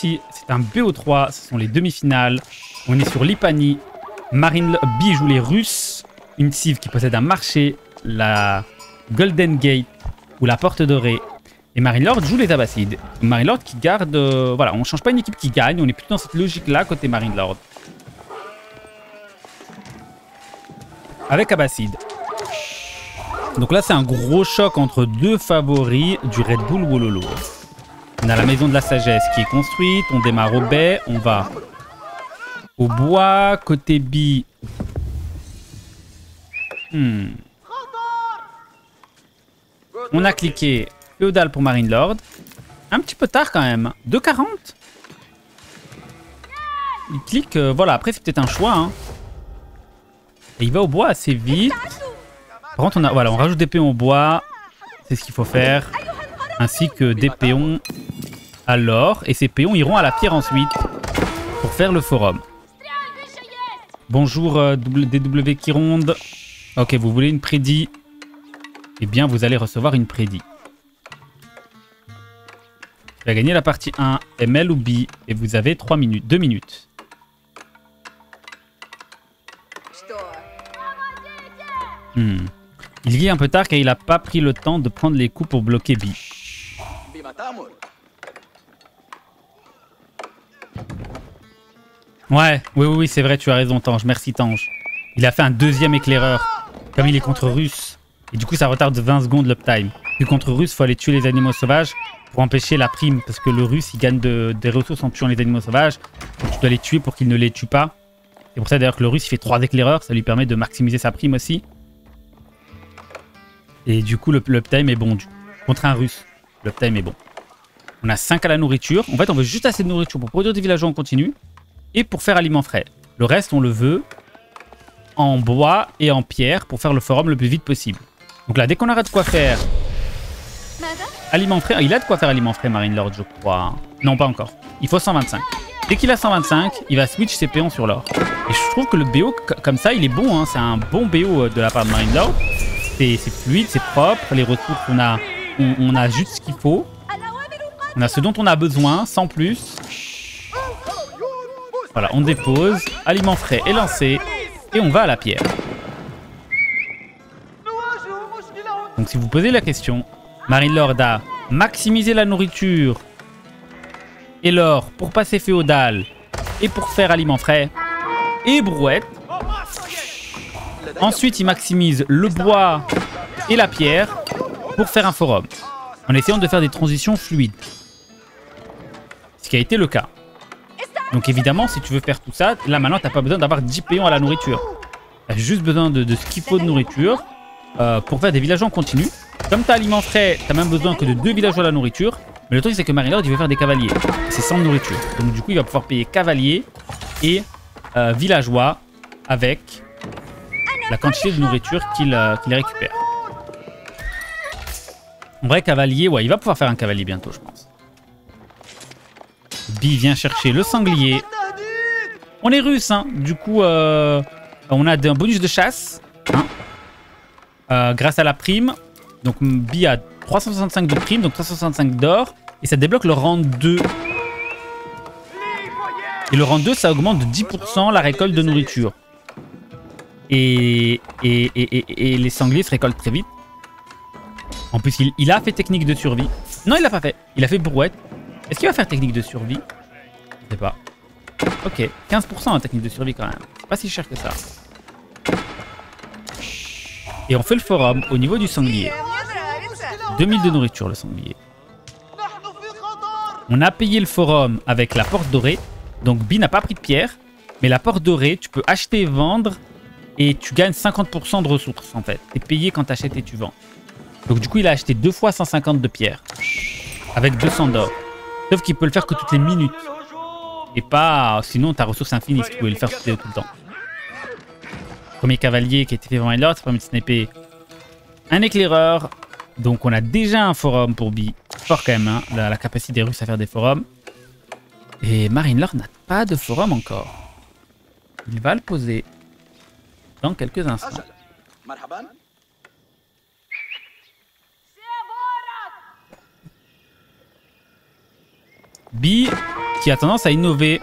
c'est un BO3, ce sont les demi-finales. On est sur Lipani. Marine B joue les Russes. Une cive qui possède un marché, la Golden Gate ou la Porte Dorée. Et Marine Lord joue les Abbassides. Marine Lord qui garde... euh, voilà, on change pas une équipe qui gagne, on est plutôt dans cette logique-là côté Marine Lord. Avec Abbasside. Donc là, c'est un gros choc entre deux favoris du Red Bull Wololo. On a la maison de la sagesse qui est construite. On démarre au baie. On va au bois. Côté B. Hmm. On a cliqué féodal pour Marine Lord. Un petit peu tard quand même. 2,40 Il clique. euh, voilà, après, c'est peut-être un choix. hein. Et il va au bois assez vite. Par contre, on, a, voilà, on rajoute des péons au bois. C'est ce qu'il faut faire. Ainsi que des péons à l'or. Et ces péons iront à la pierre ensuite pour faire le forum. Bonjour euh, DW qui ronde. Ok, vous voulez une prédit? Eh bien, vous allez recevoir une prédit. Tu vas gagner la partie 1, ML ou B, et vous avez 3 minutes, 2 minutes. Hmm. Il vit un peu tard car il n'a pas pris le temps de prendre les coups pour bloquer B. Ouais, oui, oui, c'est vrai, tu as raison, Tange. Merci, Tange. Il a fait un deuxième éclaireur. Comme il est contre russe. Et du coup, ça retarde de 20 secondes l'uptime. Puis contre russe, faut aller tuer les animaux sauvages pour empêcher la prime. Parce que le russe, il gagne de- des ressources en tuant les animaux sauvages. Donc tu dois les tuer pour qu'il ne les tue pas. C'est pour ça d'ailleurs que le russe, il fait 3 éclaireurs. Ça lui permet de maximiser sa prime aussi. Et du coup, l'uptime est bon. Du Contre un russe, l'uptime est bon. On a 5 à la nourriture. En fait, on veut juste assez de nourriture pour produire des villageois en continu et pour faire aliments frais. Le reste, on le veut en bois et en pierre pour faire le forum le plus vite possible. Donc là, dès qu'on aura de quoi faire aliments frais, il a de quoi faire aliments frais, Marine Lord, je crois. Non, pas encore. Il faut 125. Dès qu'il a 125, il va switch ses péons sur l'or. Et je trouve que le BO, comme ça, il est bon. hein. C'est un bon BO euh, de la part de Marine Lord. C'est c'est fluide, c'est propre. Les ressources, on a, on, on a juste ce qu'il faut. On a ce dont on a besoin, sans plus. Voilà, on dépose. Aliment frais est lancé. Et on va à la pierre. Donc si vous posez la question, Marine Lord a maximisé la nourriture et l'or pour passer féodal et pour faire aliment frais et brouette. Ensuite, il maximise le bois et la pierre pour faire un forum. En essayant de faire des transitions fluides. Ce qui a été le cas. Donc évidemment, si tu veux faire tout ça, là maintenant, t'as pas besoin d'avoir 10 péons à la nourriture. T'as juste besoin de, ce qu'il faut de nourriture euh, pour faire des villageois en continu. Comme t'as aliments frais, t'as même besoin que de deux villageois à la nourriture. Mais le truc, c'est que Marilord, il veut faire des cavaliers. C'est sans nourriture. Donc du coup, il va pouvoir payer cavalier et euh, villageois avec la quantité de nourriture qu'il euh, qu'il récupère. En vrai, cavalier, ouais, il va pouvoir faire un cavalier bientôt, je pense. B vient chercher le sanglier. On est russe, hein. Du coup, euh, on a un bonus de chasse. hein, euh, grâce à la prime. Donc B a 365 de prime, donc 365 d'or. Et ça débloque le rang 2. Et le rang 2, ça augmente de 10% la récolte de nourriture. Et, et, et, et- et les sangliers se récoltent très vite. En plus, il, il a fait technique de survie. Non, il l'a pas fait. Il a fait brouette. Est-ce qu'il va faire technique de survie? Je sais pas. Ok, 15% en technique de survie quand même. Pas si cher que ça. Et on fait le forum au niveau du sanglier. 2000 de nourriture le sanglier. On a payé le forum avec la porte dorée. Donc B n'a pas pris de pierre. Mais la porte dorée, tu peux acheter et vendre. Et tu gagnes 50% de ressources en fait. T'es payé quand tu achètes et tu vends. Donc du coup, il a acheté deux fois 150 de pierre. Avec 200 d'or. Sauf qu'il peut le faire que toutes les minutes. Et pas... Sinon, ta ressource infinie, si tu pouvais le faire tout le temps. Premier cavalier qui a été fait Lord, ça permet de snapper un éclaireur. Donc on a déjà un forum pour B. Fort quand même, hein, la, la capacité des Russes à faire des forums. Et Marine Lord n'a pas de forum encore. Il va le poser dans quelques instants. B qui a tendance à innover.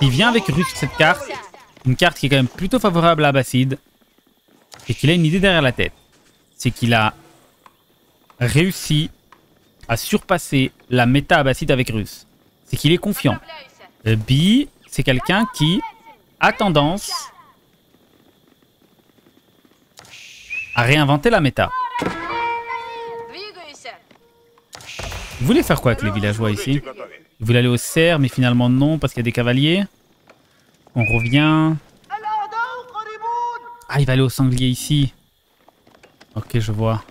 Il vient avec Russe cette carte. Une carte qui est quand même plutôt favorable à Abbasid. Et qu'il a une idée derrière la tête. C'est qu'il a réussi à surpasser la méta Abbasid avec Russe. C'est qu'il est confiant. Euh, B, c'est quelqu'un qui a tendance à réinventer la méta. Vous voulez faire quoi avec les villageois ici? Vous voulez aller au cerf, mais finalement non, parce qu'il y a des cavaliers. On revient. Ah, il va aller au sanglier ici. Ok, je vois.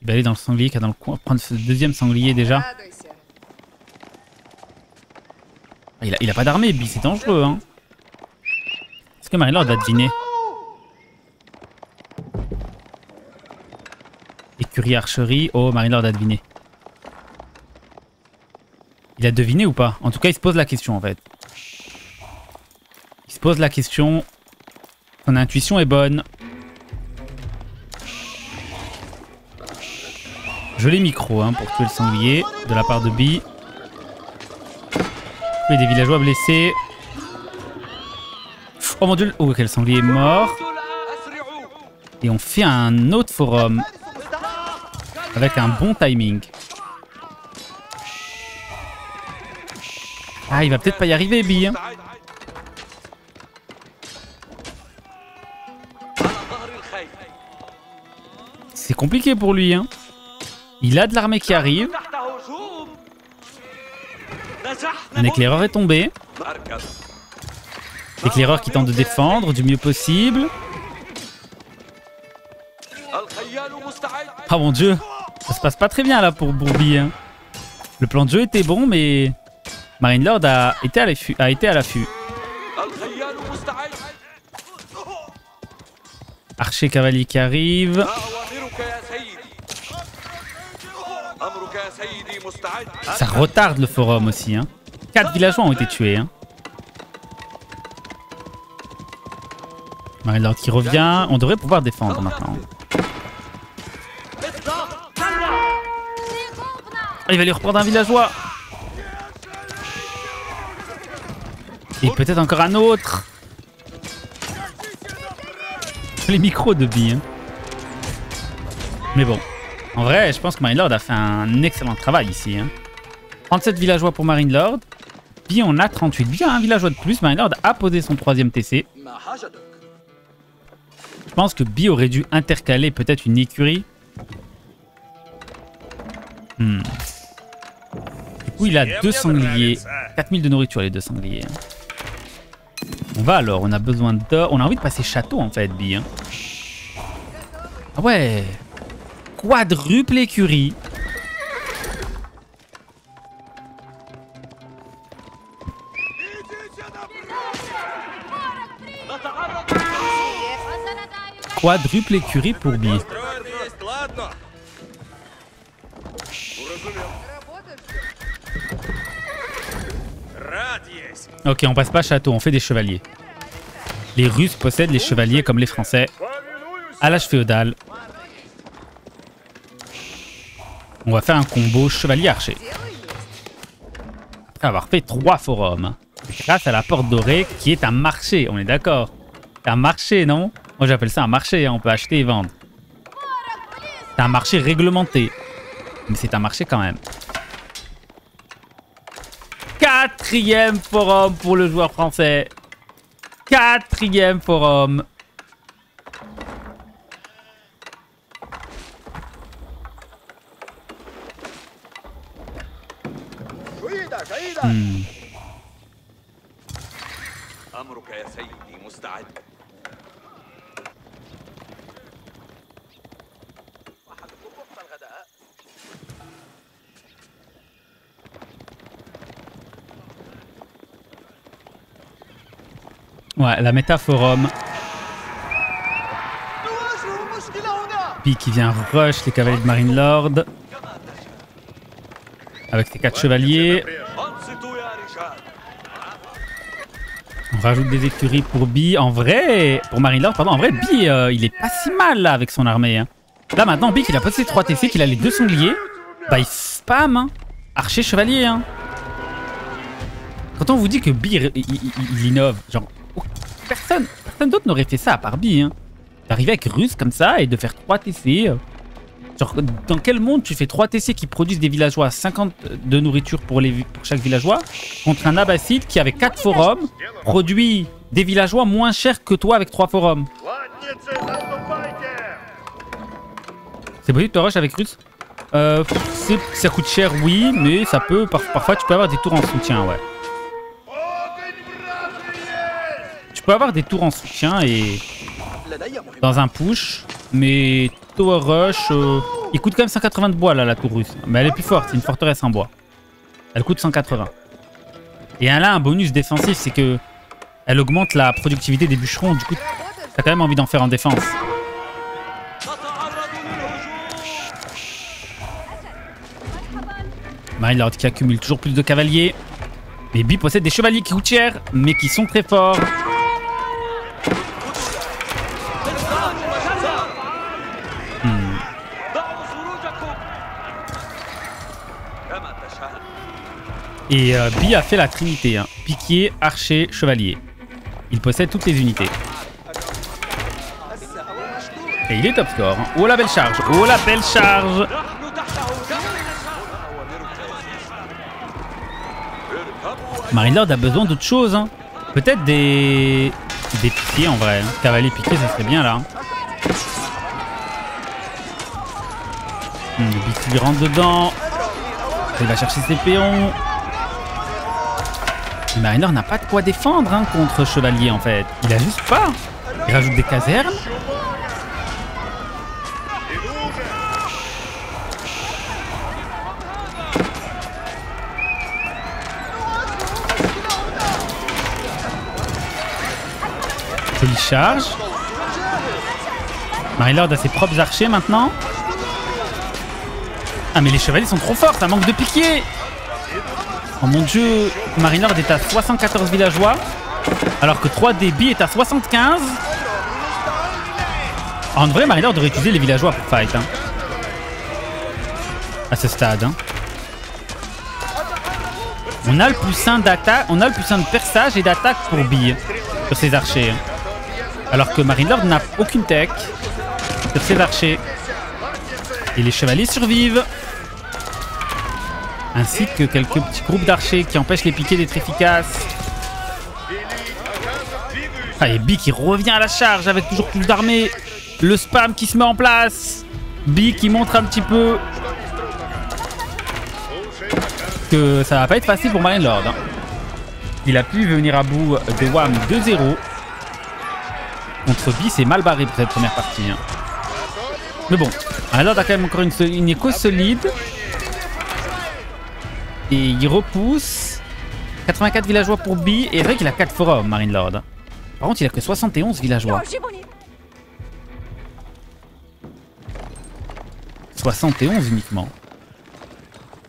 Il va aller dans le sanglier qui est dans le coin. Prendre ce deuxième sanglier déjà. Ah, il, a, a pas d'armée, c'est dangereux. Hein. Est-ce que Marilord va deviner Écurie archerie. Oh, Marilord a deviné. Il a deviné ou pas? En tout cas, il se pose la question en fait. Il se pose la question. Son intuition est bonne. Joli micro hein, pour tuer le sanglier de la part de B. Il y a des villageois blessés. Oh mon dieu, oh quel sanglier est mort. Et on fait un autre forum. Avec un bon timing. Ah, il va peut-être pas y arriver, B. Hein. C'est compliqué pour lui. Hein. Il a de l'armée qui arrive. Un éclaireur est tombé. Éclaireur qui tente de défendre du mieux possible. Oh mon dieu, ça se passe pas très bien là pour Bourbi. Hein. Le plan de jeu était bon, mais Marine Lord a été à l'affût. Archer cavalier qui arrive. Ça retarde le forum aussi. Hein. Quatre villageois ont été tués. Hein. Marine Lord qui revient. On devrait pouvoir défendre maintenant. il va lui reprendre un villageois. Et peut-être encore un autre. Les micros de Bi. Hein. Mais bon. En vrai, je pense que Marine Lord a fait un excellent travail ici. 37 hein. villageois pour Marine Lord. Bi, on a 38. Bien un villageois de plus. Marine Lord a posé son troisième TC. Je pense que Bi aurait dû intercaler peut-être une écurie. Hmm. Du coup, il a deux sangliers. 4000 de nourriture, les deux sangliers. Hein. Alors, on a besoin d'or. On a envie de passer château en fait, Bi. Hein. Ah ouais Quadruple écurie. Quadruple écurie pour Bi. Ok, on passe pas château, on fait des chevaliers. Les Russes possèdent les chevaliers comme les Français. À l'âge féodal. On va faire un combo chevalier-archer. Après avoir fait trois forums. Grâce à la porte dorée qui est un marché, on est d'accord? C'est un marché, non? Moi j'appelle ça un marché, hein. on peut acheter et vendre. C'est un marché réglementé. Mais c'est un marché quand même. Quatrième forum pour le joueur français. Quatrième forum. Hmm. La métaforum. Puis qui vient rush les cavaliers de Marine Lord. Avec ses quatre chevaliers. On rajoute des écuries pour Bi. En vrai, pour Marine Lord, pardon, en vrai, Bi, euh, il est pas si mal là avec son armée. Hein. Là maintenant, Bi, il a passé 3 TC, qu'il a les deux sangliers. Bah, il spam. Hein. archer chevalier. Hein. Quand on vous dit que B il, innove, genre Personne, personne d'autre n'aurait fait ça à part Bi. D'arriver hein. avec Russe comme ça et de faire 3 TC. Euh. Genre, dans quel monde tu fais 3 TC qui produisent des villageois 50 euh, de nourriture pour, chaque villageois contre un abbasside qui, avec 4 forums, produit des villageois moins chers que toi avec 3 forums? C'est possible de rush avec Russe? Euh, ça coûte cher, oui, mais ça peut. Par, parfois, tu peux avoir des tours en soutien, ouais. Peux avoir des tours en soutien et dans un push, mais Tower Rush, euh, il coûte quand même 180 de bois là, la tour russe. Mais elle est plus forte, c'est une forteresse en bois. Elle coûte 180. Et elle a un bonus défensif, c'est que elle augmente la productivité des bûcherons. Du coup, t'as quand même envie d'en faire en défense. Lord qui accumule toujours plus de cavaliers. Mais B possède des chevaliers qui coûtent cher, mais qui sont très forts. Et euh, Bi a fait la trinité, hein. piquier, archer, chevalier. Il possède toutes les unités. Et il est top score. Hein. Oh la belle charge Oh la belle charge Marinelord a besoin d'autre chose. Hein. Peut-être des... Des piquets en vrai. Cavalier piqué, ça serait bien là. Hum, le rentre dedans. Il va chercher ses péons. Marinor n'a pas de quoi défendre hein, contre Chevalier en fait. Il a pas. Il rajoute des casernes. Jolie charge. Marilord a ses propres archers maintenant. Ah mais les chevaliers sont trop forts, ça manque de piquer. Oh mon dieu, Marilord est à 74 villageois, alors que 3DB est à 75. En vrai, Marilord devrait utiliser les villageois pour fight. hein. À ce stade. hein. On a le plus 1 d'attaque, on a le plus 1 de perçage et d'attaque pour B sur ses archers. hein. Alors que Marilord n'a aucune tech sur ses archers. Et les chevaliers survivent. Ainsi que quelques petits groupes d'archers qui empêchent les piquets d'être efficaces. Ah, et B qui revient à la charge avec toujours plus d'armées. Le spam qui se met en place. B qui montre un petit peu que ça va pas être facile pour Marilord. hein. Il a pu venir à bout de WAM 2-0. Contre B, c'est mal barré pour cette première partie. hein. Mais bon, alors a quand même encore une écho solide. Et il repousse. 84 villageois pour Bi. Et vrai qu'il a 4 forums, Marine Lord. Par contre, il a que 71 villageois. 71 uniquement.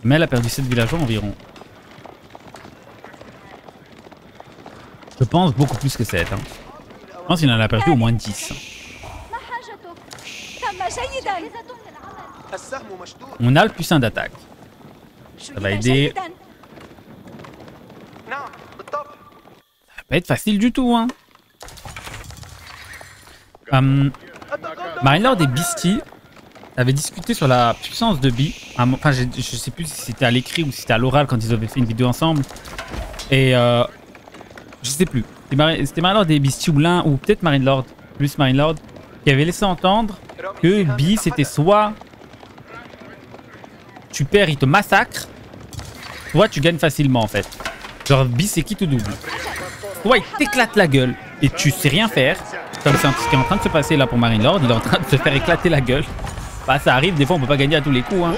Mais elle a perdu 7 villageois environ. Je pense beaucoup plus que 7. Hein. Je pense qu'il en a perdu au moins 10. On a le plus d'attaque. Ça va aider. Ça va pas être facile du tout, hein. Um, Marinelord et Beastie avaient discuté sur la puissance de Bi. Enfin, je, sais plus si c'était à l'écrit ou si c'était à l'oral quand ils avaient fait une vidéo ensemble. Et euh, je sais plus. C'était Marinelord et Beastie ou l'un, ou peut-être Marinelord, plus Marinelord, qui avait laissé entendre que Bi c'était soit tu perds, il te massacre. Toi, tu gagnes facilement en fait. Genre bis et qui tout double. Toi, il t'éclate la gueule et tu sais rien faire. Comme c'est ce qui est en train de se passer là pour Marine Lord, Il est en train de se faire éclater la gueule. Bah, ça arrive, des fois, on peut pas gagner à tous les coups. Hein.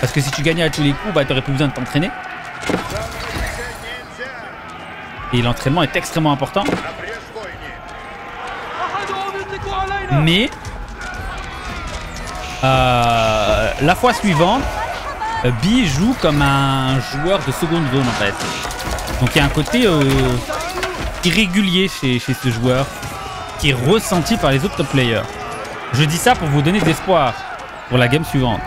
Parce que si tu gagnais à tous les coups, bah, t'aurais plus besoin de t'entraîner. Et l'entraînement est extrêmement important. Mais euh, la fois suivante, euh, B joue comme un joueur de seconde zone en fait. Donc il y a un côté euh, irrégulier chez, ce joueur qui est ressenti par les autres players. Je dis ça pour vous donner de l'espoir pour la game suivante.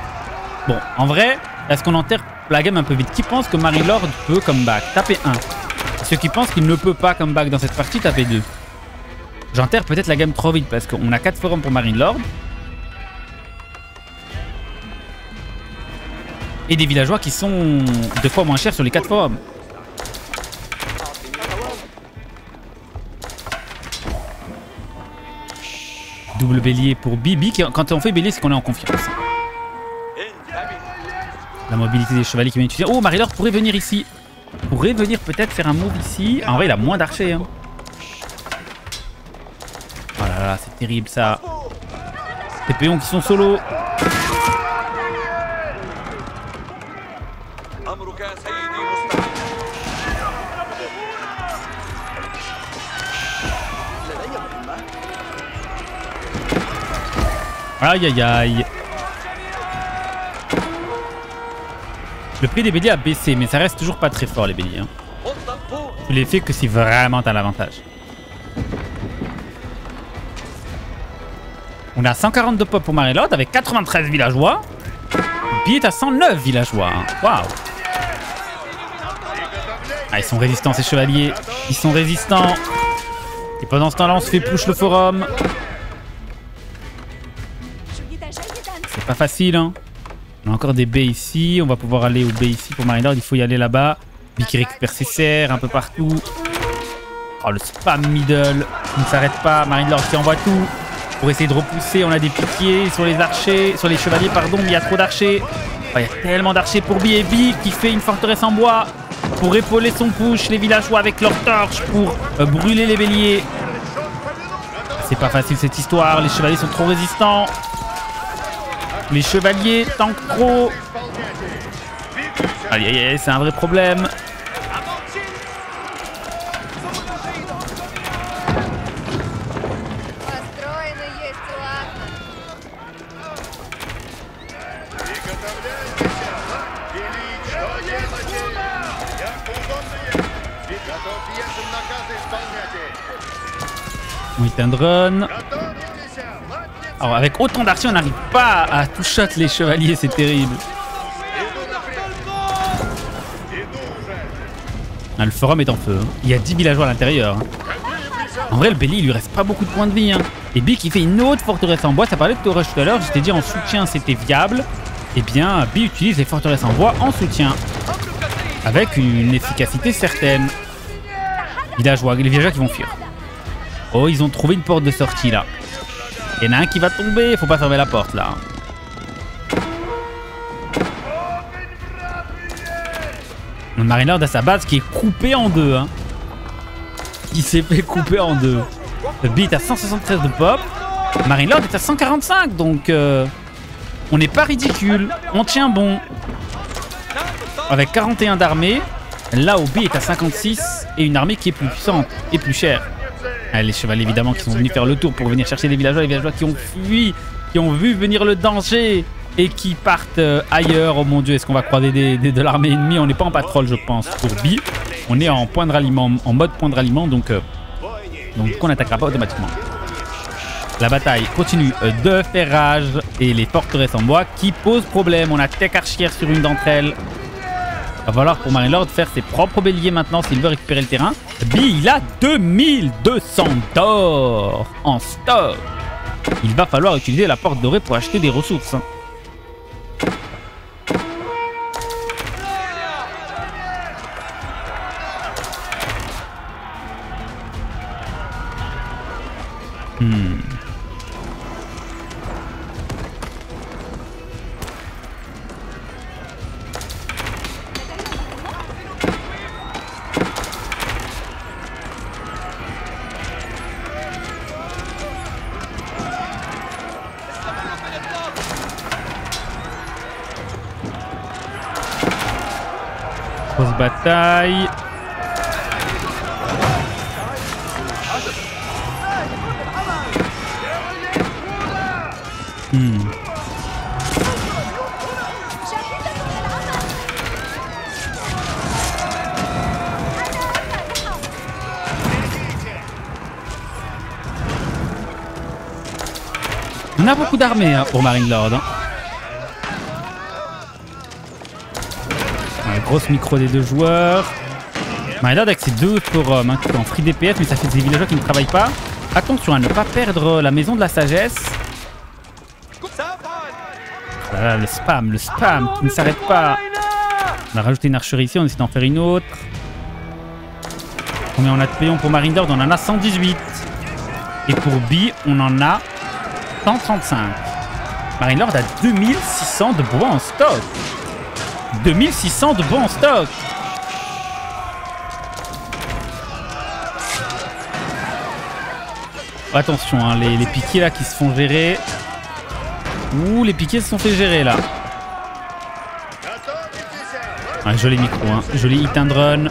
Bon, en vrai, est-ce qu'on enterre la game un peu vite? Qui pense que Marie-Lord peut comeback? Tapez 1. Ceux qui pensent qu'il ne peut pas comeback dans cette partie, tapez 2. J'enterre peut-être la game trop vite parce qu'on a 4 forums pour Marine-Lord. Et des villageois qui sont deux fois moins chers sur les 4 forums. Double bélier pour Bibi. Quand on fait bélier, c'est qu'on est en confiance. La mobilité des chevaliers qui vient utiliser. Oh, Marie-Laure pourrait venir ici. Pourrait venir peut-être faire un move ici. En vrai, il a moins d'archers. Hein. Oh là là, c'est terrible ça. Les qui sont solo. Aïe aïe aïe. Le prix des béliers a baissé, mais ça reste toujours pas très fort les béliers. Hein. Les que si vraiment t'as l'avantage. On a 142 pop pour Marilod avec 93 villageois. Billet à 109 villageois. Hein. Waouh. Ah, ils sont résistants ces chevaliers. Ils sont résistants. Et pendant ce temps-là, on se fait push le forum. Pas facile, hein. On a encore des baies ici. On va pouvoir aller au B ici pour Marinlord. Il faut y aller là-bas. Bi qui récupère ses serres un peu partout. Oh, le spam middle qui ne s'arrête pas. Marinlord qui envoie tout pour essayer de repousser. On a des piquiers sur les archers, sur les chevaliers, pardon. Mais il y a trop d'archers. Oh, il y a tellement d'archers pour Bi qui fait une forteresse en bois pour épauler son push. Les villageois avec leurs torches pour euh, brûler les béliers. C'est pas facile cette histoire. Les chevaliers sont trop résistants. Les chevaliers tank pro. Aïe aïe c'est un vrai problème. Wait and. Alors avec autant d'archers, on n'arrive pas à tout shot les chevaliers, c'est terrible. Ah, le forum est en feu. hein. Il y a 10 villageois à l'intérieur. hein. En vrai, le Belly, il lui reste pas beaucoup de points de vie. hein. Et Bi qui fait une autre forteresse en bois. Ça parlait de Torres tout à l'heure. Je t'ai dit en soutien, c'était viable. Eh bien, Bi utilise les forteresses en bois en soutien. Avec une efficacité certaine. Villageois, les villageois qui vont fuir. Oh, ils ont trouvé une porte de sortie là. Il y en a un qui va tomber. Faut pas fermer la porte là. Le Marinelord a sa base qui est coupée en deux. Hein. Il s'est fait couper en deux. Le B est à 173 de pop. Marinelord est à 145. Donc euh, on n'est pas ridicule. On tient bon. Avec 41 d'armée. Là B est à 56 et une armée qui est plus puissante et plus chère. Ah, les chevaliers évidemment qui sont venus faire le tour pour venir chercher les villageois, les villageois qui ont fui, qui ont vu venir le danger et qui partent euh, ailleurs. Oh mon dieu, est-ce qu'on va croiser des, de l'armée ennemie? On n'est pas en patrol je pense pour B. On est en point de ralliement, en mode point de ralliement donc, euh, donc on n'attaquera pas automatiquement. La bataille continue euh, de faire rage et les forteresses en bois qui posent problème. On a Tech Archière sur une d'entre elles. Va falloir pour Marinlord faire ses propres béliers maintenant s'il veut récupérer le terrain. B, il a 2200 d'or en stock. Il va falloir utiliser la porte dorée pour acheter des ressources. hein. D'armées hein, pour Marine Lord. hein. grosse micro des deux joueurs. Marilord avec ses deux forums hein, qui sont en free DPS, mais ça fait des villageois qui ne travaillent pas. Attention à ne pas perdre la maison de la sagesse. Là, le spam, le spam qui ne s'arrête pas. On a rajouté une archerie ici, on essaie d'en faire une autre. Combien on a de payons pour Marindord On en a 118. Et pour B, on en a 135. Marinelord a 2600 de bois en stock. 2600 de bois en stock. Attention, hein, les, les piquets là qui se font gérer. Ouh, les piquets se sont fait gérer là. Un joli micro, hein. joli hit and run.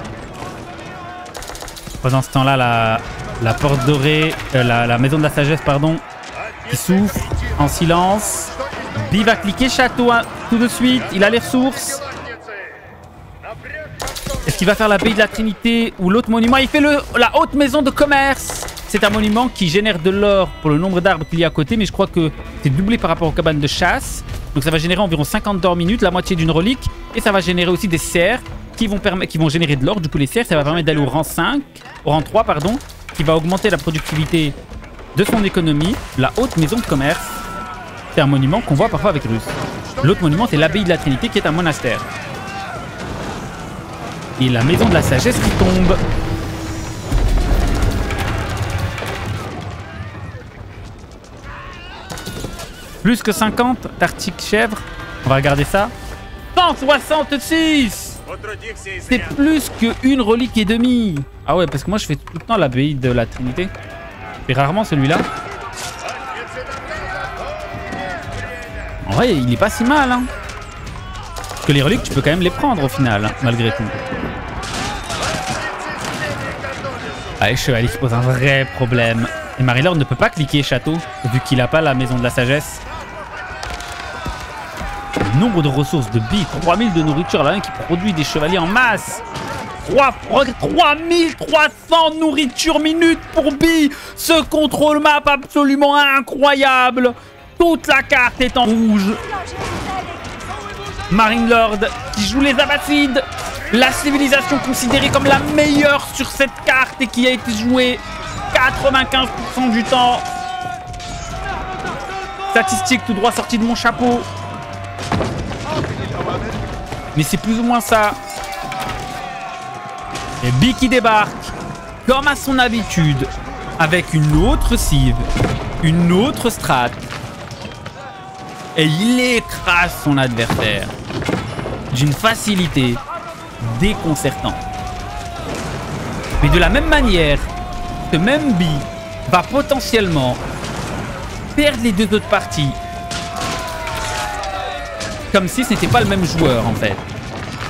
Pendant ce temps-là, la, la porte dorée, euh, la maison de la sagesse, pardon, qui souffle en silence. Bi va cliquer château tout de suite. Il a les ressources. Est-ce qu'il va faire l'abbaye de la Trinité ou l'autre monument? Il fait le, la haute maison de commerce. C'est un monument qui génère de l'or pour le nombre d'arbres qu'il y a à côté, mais je crois que c'est doublé par rapport aux cabanes de chasse. Donc ça va générer environ 50 d'or minutes, la moitié d'une relique. Et ça va générer aussi des serres qui vont, qui vont générer de l'or. Du coup, les serres, ça va permettre d'aller au rang 5, au rang 3, pardon, qui va augmenter la productivité de son économie. La haute maison de commerce, c'est un monument qu'on voit parfois avec Russe. L'autre monument, c'est l'abbaye de la Trinité, qui est un monastère. Et la maison de la sagesse qui tombe. Plus que 50, Tartic chèvre. On va regarder ça. 166 C'est plus qu'une relique et demie. Ah ouais, parce que moi je fais tout le temps l'abbaye de la Trinité. Rarement celui-là. En vrai, il est pas si mal. Hein. Parce que les reliques, tu peux quand même les prendre au final, hein, malgré tout. Allez, Chevalier qui pose un vrai problème. Et Marilord ne peut pas cliquer château, vu qu'il n'a pas la maison de la sagesse. Nombre de ressources de billes, 3000 de nourriture, là, qui produit des chevaliers en masse. 3, 3300 nourriture minutes pour billes. Ce contrôle map absolument incroyable. Toute la carte est en rouge. Marine Lord qui joue les Abbassides. La civilisation considérée comme la meilleure sur cette carte et qui a été jouée 95% du temps. Statistique tout droit sortie de mon chapeau. Mais c'est plus ou moins ça. Et B qui débarque, comme à son habitude, avec une autre cive, une autre strat. Et il écrase son adversaire d'une facilité déconcertante. Mais de la même manière, ce même B va potentiellement perdre les deux autres parties. Comme si ce n'était pas le même joueur en fait.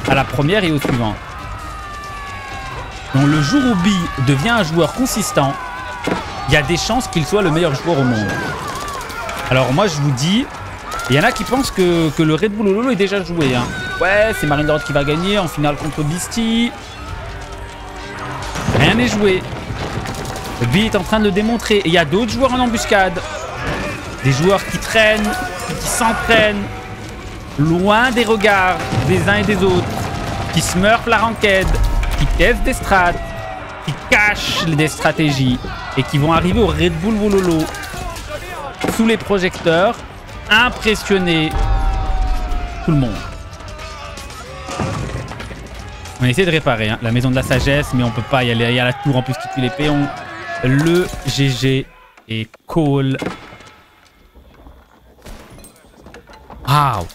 À la première et au suivant. Donc le jour où B devient un joueur consistant, il y a des chances qu'il soit le meilleur joueur au monde. Alors moi je vous dis, il y en a qui pensent que, le Red Bull Lolo est déjà joué. Hein. Ouais, c'est Marine Dorot qui va gagner en finale contre Beastie. Rien n'est joué. B est en train de le démontrer. Et il y a d'autres joueurs en embuscade. Des joueurs qui traînent, qui s'entraînent, loin des regards des uns et des autres, qui smurfent la ranked, qui testent des strats, qui cachent des stratégies et qui vont arriver au Red Bull Wololo sous les projecteurs, impressionner tout le monde. On essaie de réparer hein, la maison de la sagesse, mais on peut pas. Il y a la tour en plus qui tue les péons. Le GG est cool. Waouh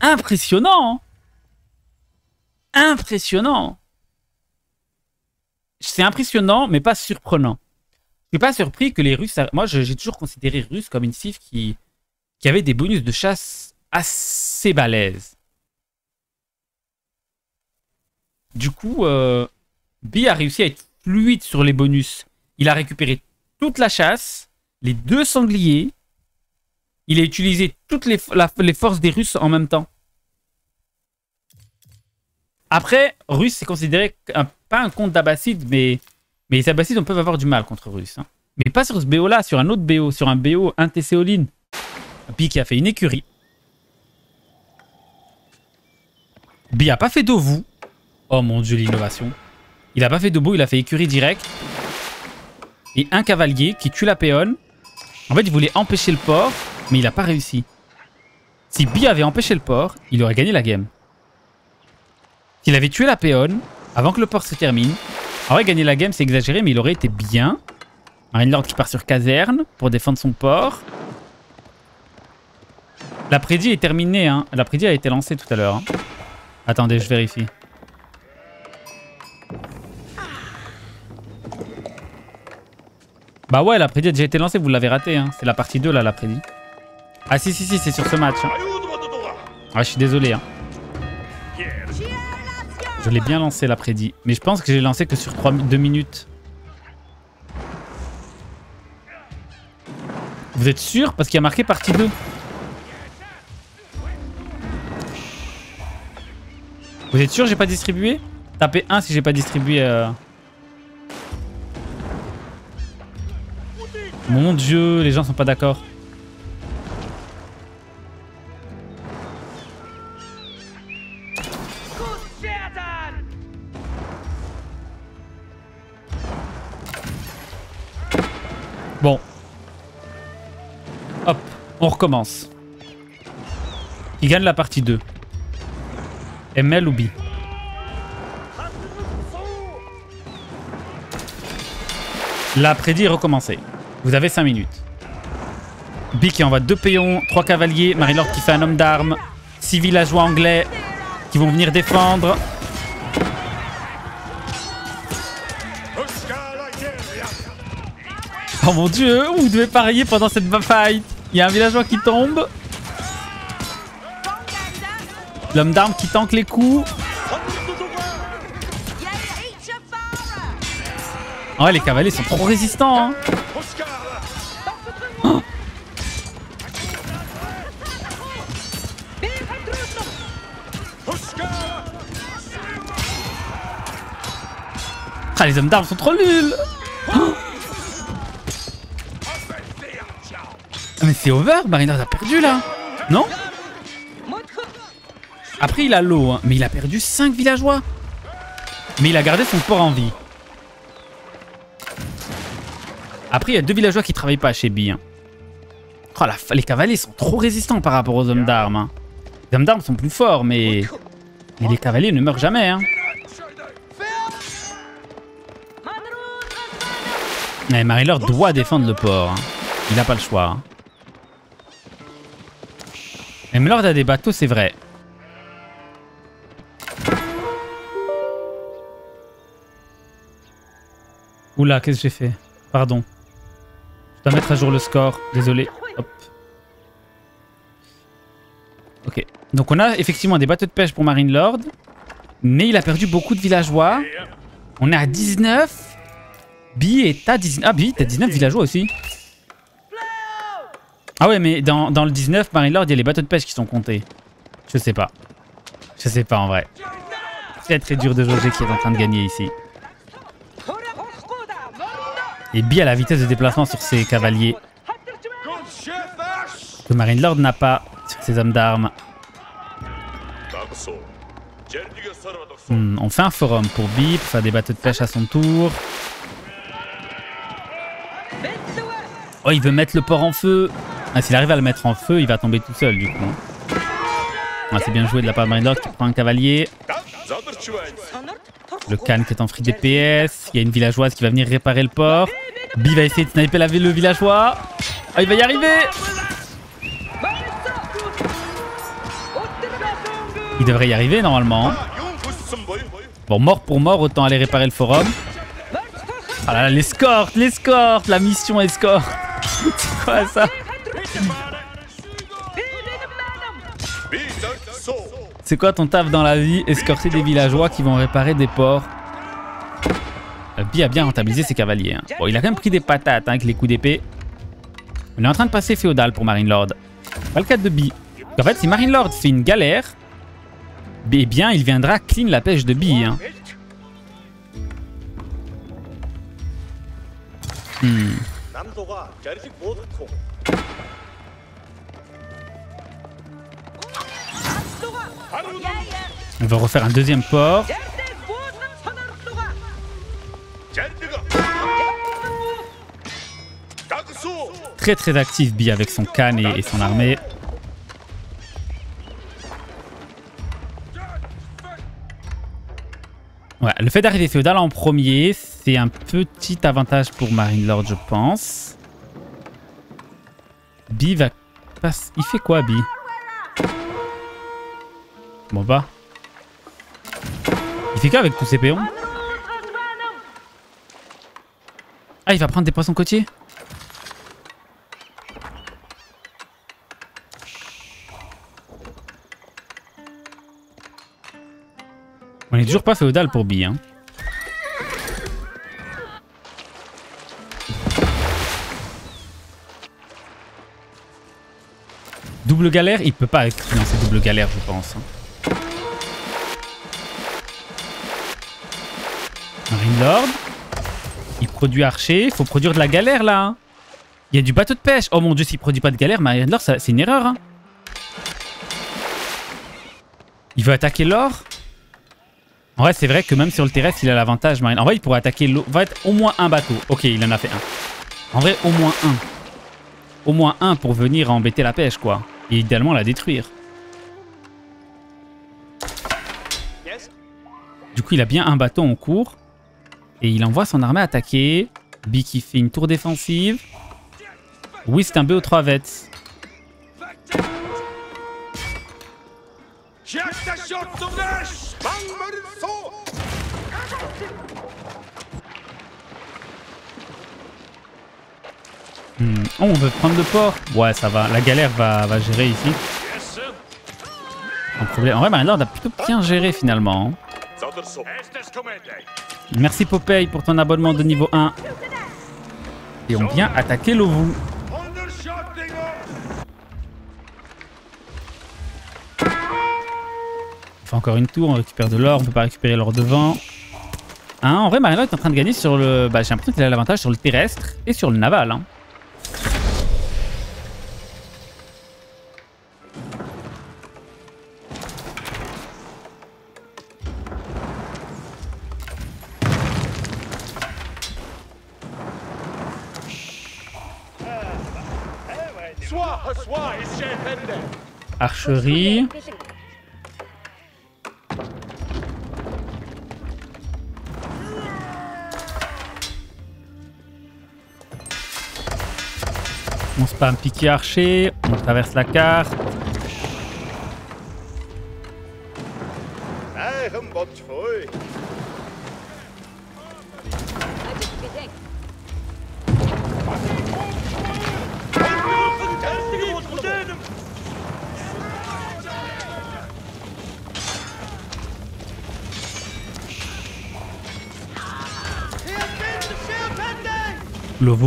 Impressionnant hein. Impressionnant C'est impressionnant, mais pas surprenant. Je suis pas surpris que les Russes... Moi, j'ai toujours considéré Russes comme une cive qui, qui avait des bonus de chasse assez balèzes. Du coup, euh, B a réussi à être fluide sur les bonus. Il a récupéré toute la chasse, les deux sangliers. Il a utilisé toutes les, les forces des Russes en même temps. Après, Russe, c'est considéré pas un compte d'Abbasside, mais, mais les Abbassides, on peut avoir du mal contre Russe. Hein. Mais pas sur ce BO-là, sur un autre BO, sur un BO, un TC. Puis qui a fait une écurie. B a pas fait d'ovu. Oh mon dieu, l'innovation. Il a pas fait d'obu, il a fait écurie direct. Et un cavalier qui tue la péonne. En fait, il voulait empêcher le port, mais il a pas réussi. Si B avait empêché le port, il aurait gagné la game. S'il avait tué la péonne, avant que le port se termine, aurait gagné la game, c'est exagéré, mais il aurait été bien. Marine Lord qui part sur caserne pour défendre son port. La prédit est terminée, hein. La prédit a été lancée tout à l'heure. hein. Attendez, je vérifie. Bah ouais, la prédit a déjà été lancée, vous l'avez raté, hein. C'est la partie 2 là, la prédit. Ah si, si, si, c'est sur ce match. hein. Ah, je suis désolé, hein. Je l'ai bien lancé la prédit. Mais je pense que j'ai lancé que sur 3, 2 minutes. Vous êtes sûr? Parce qu'il y a marqué partie 2. Vous êtes sûr j'ai pas distribué? Tapez 1 si j'ai pas distribué. euh. Mon dieu, les gens sont pas d'accord. On recommence. Qui gagne la partie 2 ML ou B? La prédit est recommencée. Vous avez 5 minutes. B qui envoie deux péons, trois cavaliers, Marie-Laure qui fait un homme d'armes, six villageois anglais qui vont venir défendre. Oh mon dieu, vous devez parier pendant cette fight. Il y a un villageois qui tombe. L'homme d'armes qui tanque les coups. Ah ouais, les cavaliers sont trop résistants. hein. Oh. Ah, les hommes d'armes sont trop nuls. Oh. Ah, mais c'est over, Marinard a perdu là. Non? Après, il a l'eau, hein, mais il a perdu 5 villageois. Mais il a gardé son port en vie. Après, il y a deux villageois qui travaillent pas chez B. hein. Oh, la les cavaliers sont trop résistants par rapport aux hommes d'armes. hein. Les hommes d'armes sont plus forts, mais... mais les cavaliers ne meurent jamais. Hein. Mais Marilor doit défendre le port. Il n'a pas le choix. Mais Marilor a des bateaux, c'est vrai. Oula, qu'est-ce que j'ai fait? Pardon. Je dois mettre à jour le score. Désolé. Hop. Ok. Donc on a effectivement des bateaux de pêche pour Marine Lord. Mais il a perdu beaucoup de villageois. On est à 19. Bi est à 19. Ah, Bi, t'as 19 villageois aussi. Ah ouais, mais dans, dans le 19, Marine Lord, il y a les bateaux de pêche qui sont comptés. Je sais pas. Je sais pas en vrai. C'est très dur de jauger qui est en train de gagner ici. Et Bi a la vitesse de déplacement sur ses cavaliers que Marine Lord n'a pas sur ses hommes d'armes. Hmm, on fait un forum pour Bi pour faire des bateaux de pêche à son tour. Oh, il veut mettre le port en feu. Ah, S'il arrive à le mettre en feu, il va tomber tout seul du coup. Ah, C'est bien joué de la part de Marine Lord qui prend un cavalier. Le Khan qui est en free DPS. Il y a une villageoise qui va venir réparer le port. Bi va essayer de sniper la, le villageois. Ah, il va y arriver Il devrait y arriver normalement. Bon, mort pour mort, autant aller réparer le forum. Ah là là, l'escorte, l'escorte, la mission escorte. Quoi ça C'est quoi ton taf dans la vie Escorter des villageois qui vont réparer des ports? Bi a bien rentabilisé ses cavaliers. hein. Bon, il a quand même pris des patates hein, avec les coups d'épée. On est en train de passer féodal pour Marine Lord. Pas le cas de Bi. En fait, si Marine Lord fait une galère, eh bien, il viendra clean la pêche de Bi. hein. Hmm. On va refaire un deuxième port. Très très actif Bi avec son Khan et, son armée. Ouais, le fait d'arriver féodal en premier, c'est un petit avantage pour Marine Lord, je pense. Bi va... Il fait quoi, Bi? Bon bah. Il fait quoi avec tous ses péons Ah, il va prendre des poissons côtiers On est toujours pas féodal pour Bi, hein. Double galère, il peut pas financer double galère, je pense. Lord. Il produit archer. Il faut produire de la galère là. hein. Il y a du bateau de pêche. Oh mon dieu, s'il produit pas de galère, Marine Lord, c'est une erreur. hein. Il veut attaquer l'or En vrai, c'est vrai que même sur le terrestre, il a l'avantage, Marine. En vrai, il pourrait attaquer l'eau. Va être au moins un bateau. Ok, il en a fait un. En vrai, au moins un. Au moins un pour venir embêter la pêche, quoi. Et idéalement la détruire. Du coup, il a bien un bateau en cours. Et il envoie son armée attaquer. B qui fait une tour défensive. Oui, c'est un BO3 vet. Hmm. Oh, on veut prendre le port. Ouais, ça va. La galère va, va gérer ici. En vrai, Marinelord a plutôt bien géré finalement. Merci Popeye pour ton abonnement de niveau 1. Et on vient attaquer l'Ovu. On fait encore une tour, on récupère de l'or, on peut pas récupérer l'or devant. Hein, en vrai, Marino est en train de gagner sur le... Bah, J'ai l'impression qu'il a l'avantage sur le terrestre et sur le naval. Hein. Archerie. On spam piqué archer, on traverse la carte.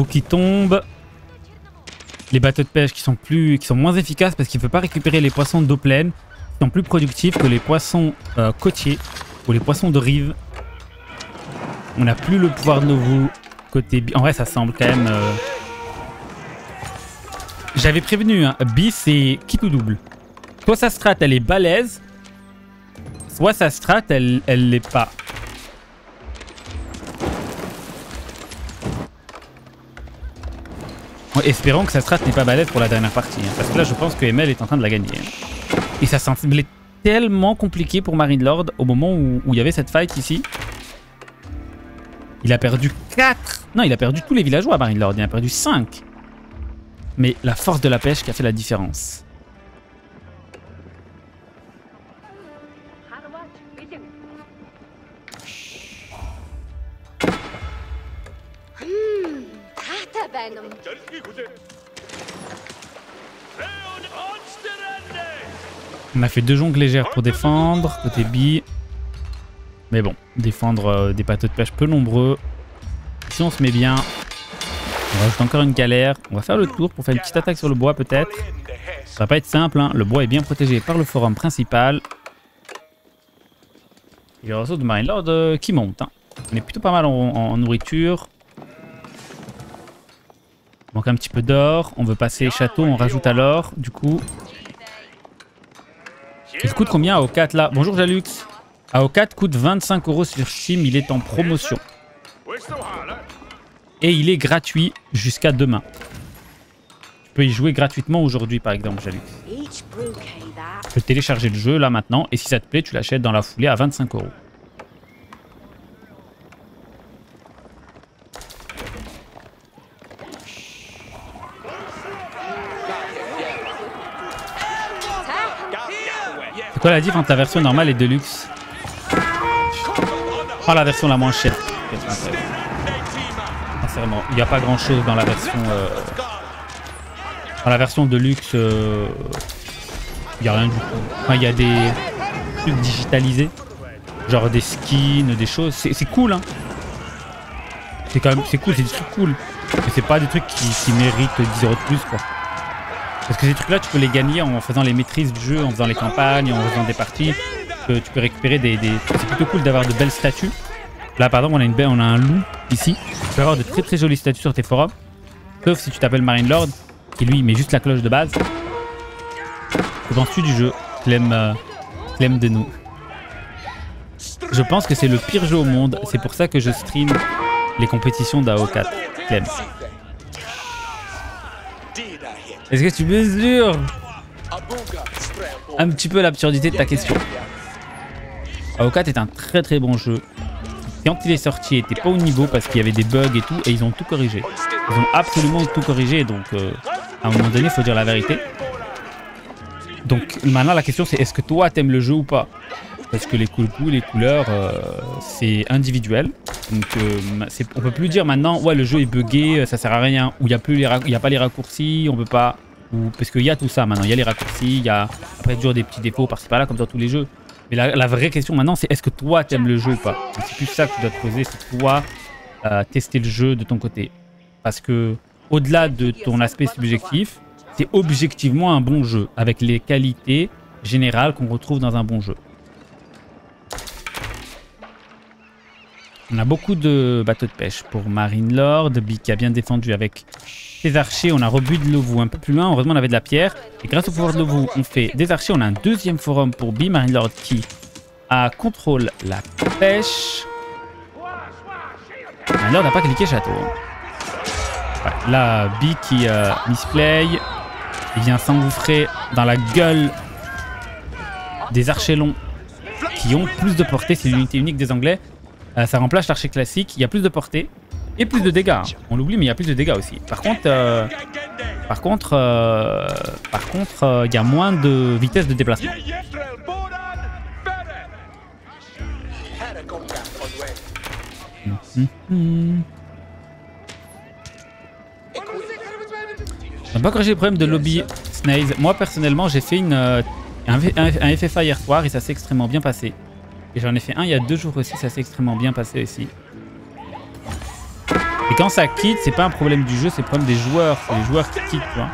Qui tombe. Les bateaux de pêche qui sont, plus, qui sont moins efficaces parce qu'il ne peut pas récupérer les poissons d'eau pleine. Qui sont plus productifs que les poissons euh, côtiers ou les poissons de rive. On n'a plus le pouvoir de l'ovo côté. En vrai, ça semble quand même. euh, J'avais prévenu, hein, bi c'est qui tout double. Soit sa strat elle est balèze, soit sa strat elle elle l'est pas. Espérons que sa strat n'est pas balèze pour la dernière partie. hein, parce que là, je pense que ML est en train de la gagner. hein. Et ça semblait tellement compliqué pour Marine Lord au moment où il y avait cette fight ici. Il a perdu 4. Non, il a perdu tous les villageois, Marine Lord. Il a perdu 5. Mais la force de la pêche qui a fait la différence. On a fait deux jongles légères pour défendre, côté billes. Mais bon, défendre euh, des bateaux de pêche peu nombreux. Si on se met bien, on rajoute encore une galère. On va faire le tour pour faire une petite attaque sur le bois peut-être. Ça va pas être simple, hein. le bois est bien protégé par le forum principal. Et le réseau de Marine Lord euh, qui monte. Hein. On est plutôt pas mal en nourriture. Un petit peu d'or. On veut passer château, on rajoute à l'or. Du coup, il coûte combien AO4 là? Bonjour Jalux. AO4 coûte 25 euros sur Steam, il est en promotion. Et il est gratuit jusqu'à demain. Tu peux y jouer gratuitement aujourd'hui par exemple Jalux. Tu peux télécharger le jeu là maintenant et si ça te plaît tu l'achètes dans la foulée à 25 euros. C'est quoi la diff entre la version normale et Deluxe Oh la version la moins chère. Sincèrement, il n'y a pas grand chose dans la version. euh, Dans la version Deluxe, euh, il n'y a rien du tout. Enfin, il y a des trucs digitalisés, genre des skins, des choses. C'est c'est cool, hein. C'est quand même, c'est cool, c'est des trucs cool. Mais c'est pas des trucs qui, qui méritent 10 euros de plus, quoi. Parce que ces trucs-là, tu peux les gagner en faisant les maîtrises du jeu, en faisant les campagnes, en faisant des parties. Tu peux, récupérer des... des- C'est plutôt cool d'avoir de belles statues. Là, par exemple, on a, une belle, on a un loup ici. Tu peux avoir de très très jolies statues sur tes forums. Sauf si tu t'appelles Marine Lord, qui lui met juste la cloche de base. Que penses-tu du jeu Clem, euh, Clem de nous? Je pense que c'est le pire jeu au monde. C'est pour ça que je stream les compétitions d'AO4. Clem. Est-ce que tu mesures un petit peu l'absurdité de ta question AO4 est un très très bon jeu. Quand il est sorti, il était pas au niveau parce qu'il y avait des bugs et tout, et ils ont tout corrigé. Ils ont absolument tout corrigé, donc euh, à un moment donné, il faut dire la vérité. Donc maintenant, la question c'est est-ce que toi t'aimes le jeu ou pas Parce que les, les couleurs, euh, c'est individuel. Donc euh, on peut plus dire maintenant, ouais, le jeu est buggé, euh, ça sert à rien, ou il n'y a, a pas les raccourcis, on peut pas. Ou, parce qu'il y a tout ça maintenant, il y a les raccourcis, il y a après toujours des petits défauts par-ci par-là, comme dans tous les jeux. Mais la, vraie question maintenant, c'est est-ce que toi t'aimes le jeu ou pas? C'est plus ça que tu dois te poser, c'est toi euh, tester le jeu de ton côté. Parce que au-delà de ton aspect subjectif, c'est objectivement un bon jeu, avec les qualités générales qu'on retrouve dans un bon jeu. On a beaucoup de bateaux de pêche pour Marine Lord, qui a bien défendu avec ses archers. On a rebut de Lovou un peu plus loin. Heureusement, on avait de la pierre. Et grâce au pouvoir de Lovou, on fait des archers. On a un deuxième forum pour Bi Marine Lord qui a contrôle la pêche. Marine Lord n'a pas cliqué château. hein. Là, Bi qui euh, misplay. Il vient s'engouffrer dans la gueule des archers longs qui ont plus de portée. C'est l'unité unique des Anglais. Euh, ça remplace l'archer classique. Il y a plus de portée et plus de dégâts. hein. On l'oublie, mais il y a plus de dégâts aussi. Par contre, euh, par contre, euh, par contre, euh, il y a moins de vitesse de déplacement. Hmm. On n'a pas corrigé le problème de lobby Snails. Moi, personnellement, j'ai fait une, un, un- un FFA hier soir et ça s'est extrêmement bien passé. Et j'en ai fait un il y a deux jours aussi, ça s'est extrêmement bien passé aussi. Et quand ça quitte, c'est pas un problème du jeu, c'est le problème des joueurs. C'est les joueurs qui quittent, tu vois.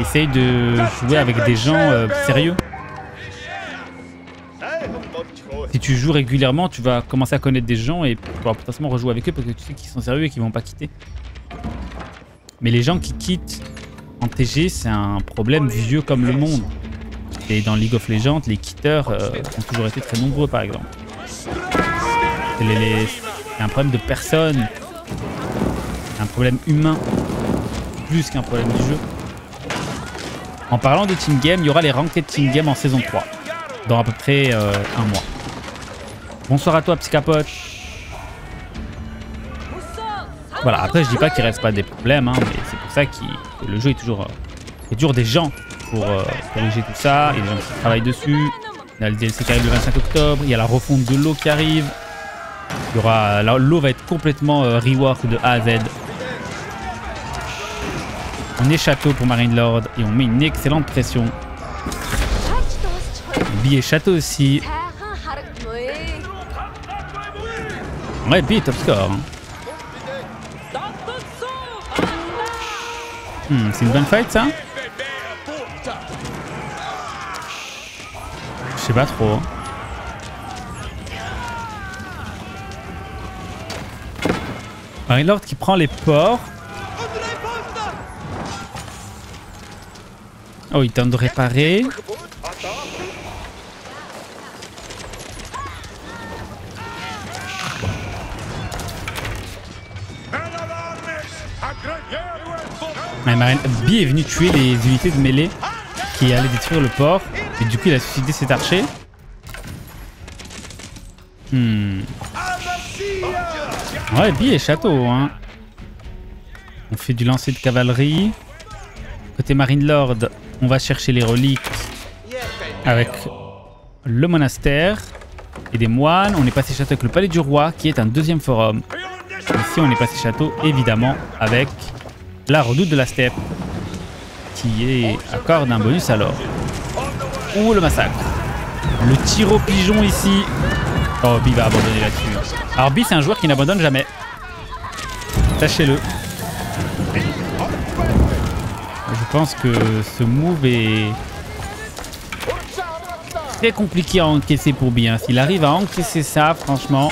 Essaye de jouer avec des gens euh, sérieux. Si tu joues régulièrement, tu vas commencer à connaître des gens et pourras potentiellement rejouer avec eux parce que tu sais qu'ils sont sérieux et qu'ils vont pas quitter. Mais les gens qui quittent en TG, c'est un problème vieux comme le monde. Et dans League of Legends, les quitteurs euh, ont toujours été très nombreux, par exemple. C'est les- les- c'est un problème de personne. Un problème humain. Plus qu'un problème du jeu. En parlant de Team Game, il y aura les Ranked Team Game en saison 3. Dans à peu près euh, un mois. Bonsoir à toi, petit capote. Voilà, après je dis pas qu'il reste pas des problèmes, hein, mais c'est pour ça que le jeu est toujours... euh, il y a toujours des gens pour euh, corriger tout ça, il y a des travaillent dessus. Y a le DLC qui arrive le 25 octobre, il y a la refonte de l'eau qui arrive. Il y aura... L'eau va être complètement euh, rework de A à Z. On est château pour Marine Lord et on met une excellente pression. Billet château aussi. Ouais, Billet top score. hein. Hmm, c'est une bonne fight ça? Je sais pas trop. Hein. Marie-Lord qui prend les ports. Oh, il tente de réparer. Marine B est venu tuer les unités de mêlée qui allaient détruire le port. Et du coup, il a suicidé cet archer. Hmm. Ouais, Bi est château. Hein. On fait du lancer de cavalerie. Côté Marine Lord, on va chercher les reliques avec le monastère et des moines. On est passé château avec le palais du roi, qui est un deuxième forum. Ici, on est passé château, évidemment, avec la redoute de la steppe, qui est accorde un bonus à l'or. Ouh, le massacre. Le tir au pigeon ici. Oh, Bi va abandonner là-dessus. Alors, Bi, c'est un joueur qui n'abandonne jamais. Sachez-le. Je pense que ce move est très compliqué à encaisser pour hein. S'il arrive à encaisser ça, franchement...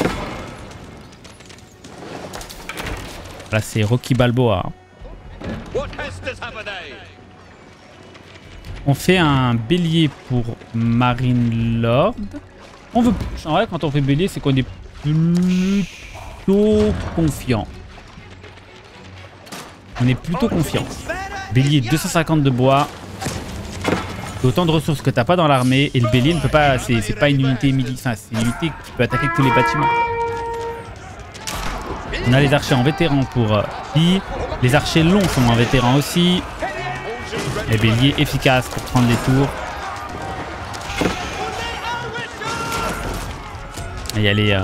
Là, c'est Rocky Balboa. On fait un bélier pour Marine Lord. On veut. En vrai, quand on fait bélier, c'est qu'on est plutôt confiant. On est plutôt confiant. Bélier 250 de bois. Autant de ressources que t'as pas dans l'armée. Et le bélier ne peut pas. C'est pas une unité militaire. Enfin, c'est une unité qui peut attaquer tous les bâtiments. On a les archers en vétéran pour euh. Les archers longs sont en vétéran aussi. Les béliers efficaces pour prendre les tours. Il y a les euh,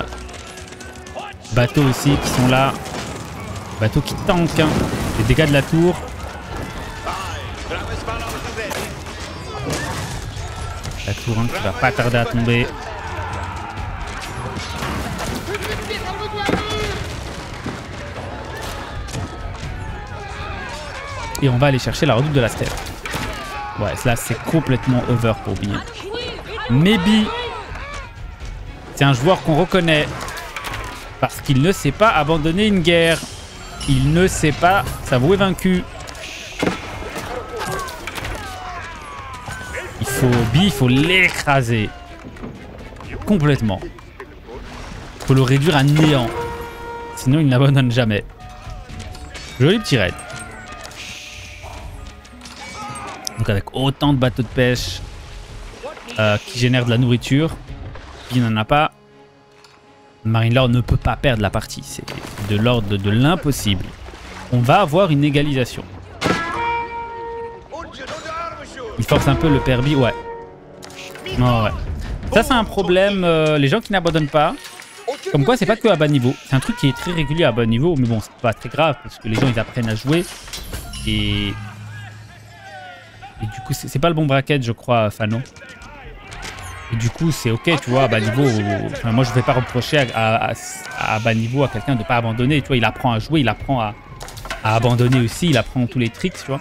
bateaux aussi qui sont là. Bateaux qui tankent. hein. Les dégâts de la tour. La tour hein, qui va pas tarder à tomber. Et on va aller chercher la redoute de la steppe. Ouais, là c'est complètement over pour Bi. Maybe, c'est un joueur qu'on reconnaît parce qu'il ne sait pas abandonner une guerre. Il ne sait pas s'avouer vaincu. Il faut Bi, il faut l'écraser complètement. Il faut le réduire à néant. Sinon, il n'abandonne jamais. Joli petit raid. Avec autant de bateaux de pêche euh, qui génèrent de la nourriture, il n'en a pas. Marine Lord ne peut pas perdre la partie. C'est de l'ordre de l'impossible. On va avoir une égalisation. Il force un peu le. Non, ouais. Ça, c'est un problème. euh, les gens qui n'abandonnent pas. Comme quoi, c'est pas que à bas niveau. C'est un truc qui est très régulier à bas niveau, mais bon, c'est pas très grave parce que les gens ils apprennent à jouer. Et. Et du coup, c'est pas le bon bracket, je crois, Fano. Et du coup, c'est ok, tu vois, à bas niveau. Moi, je vais pas reprocher à, bas niveau à quelqu'un de pas abandonner. Tu vois, il apprend à jouer, il apprend à, abandonner aussi, il apprend tous les tricks, tu vois.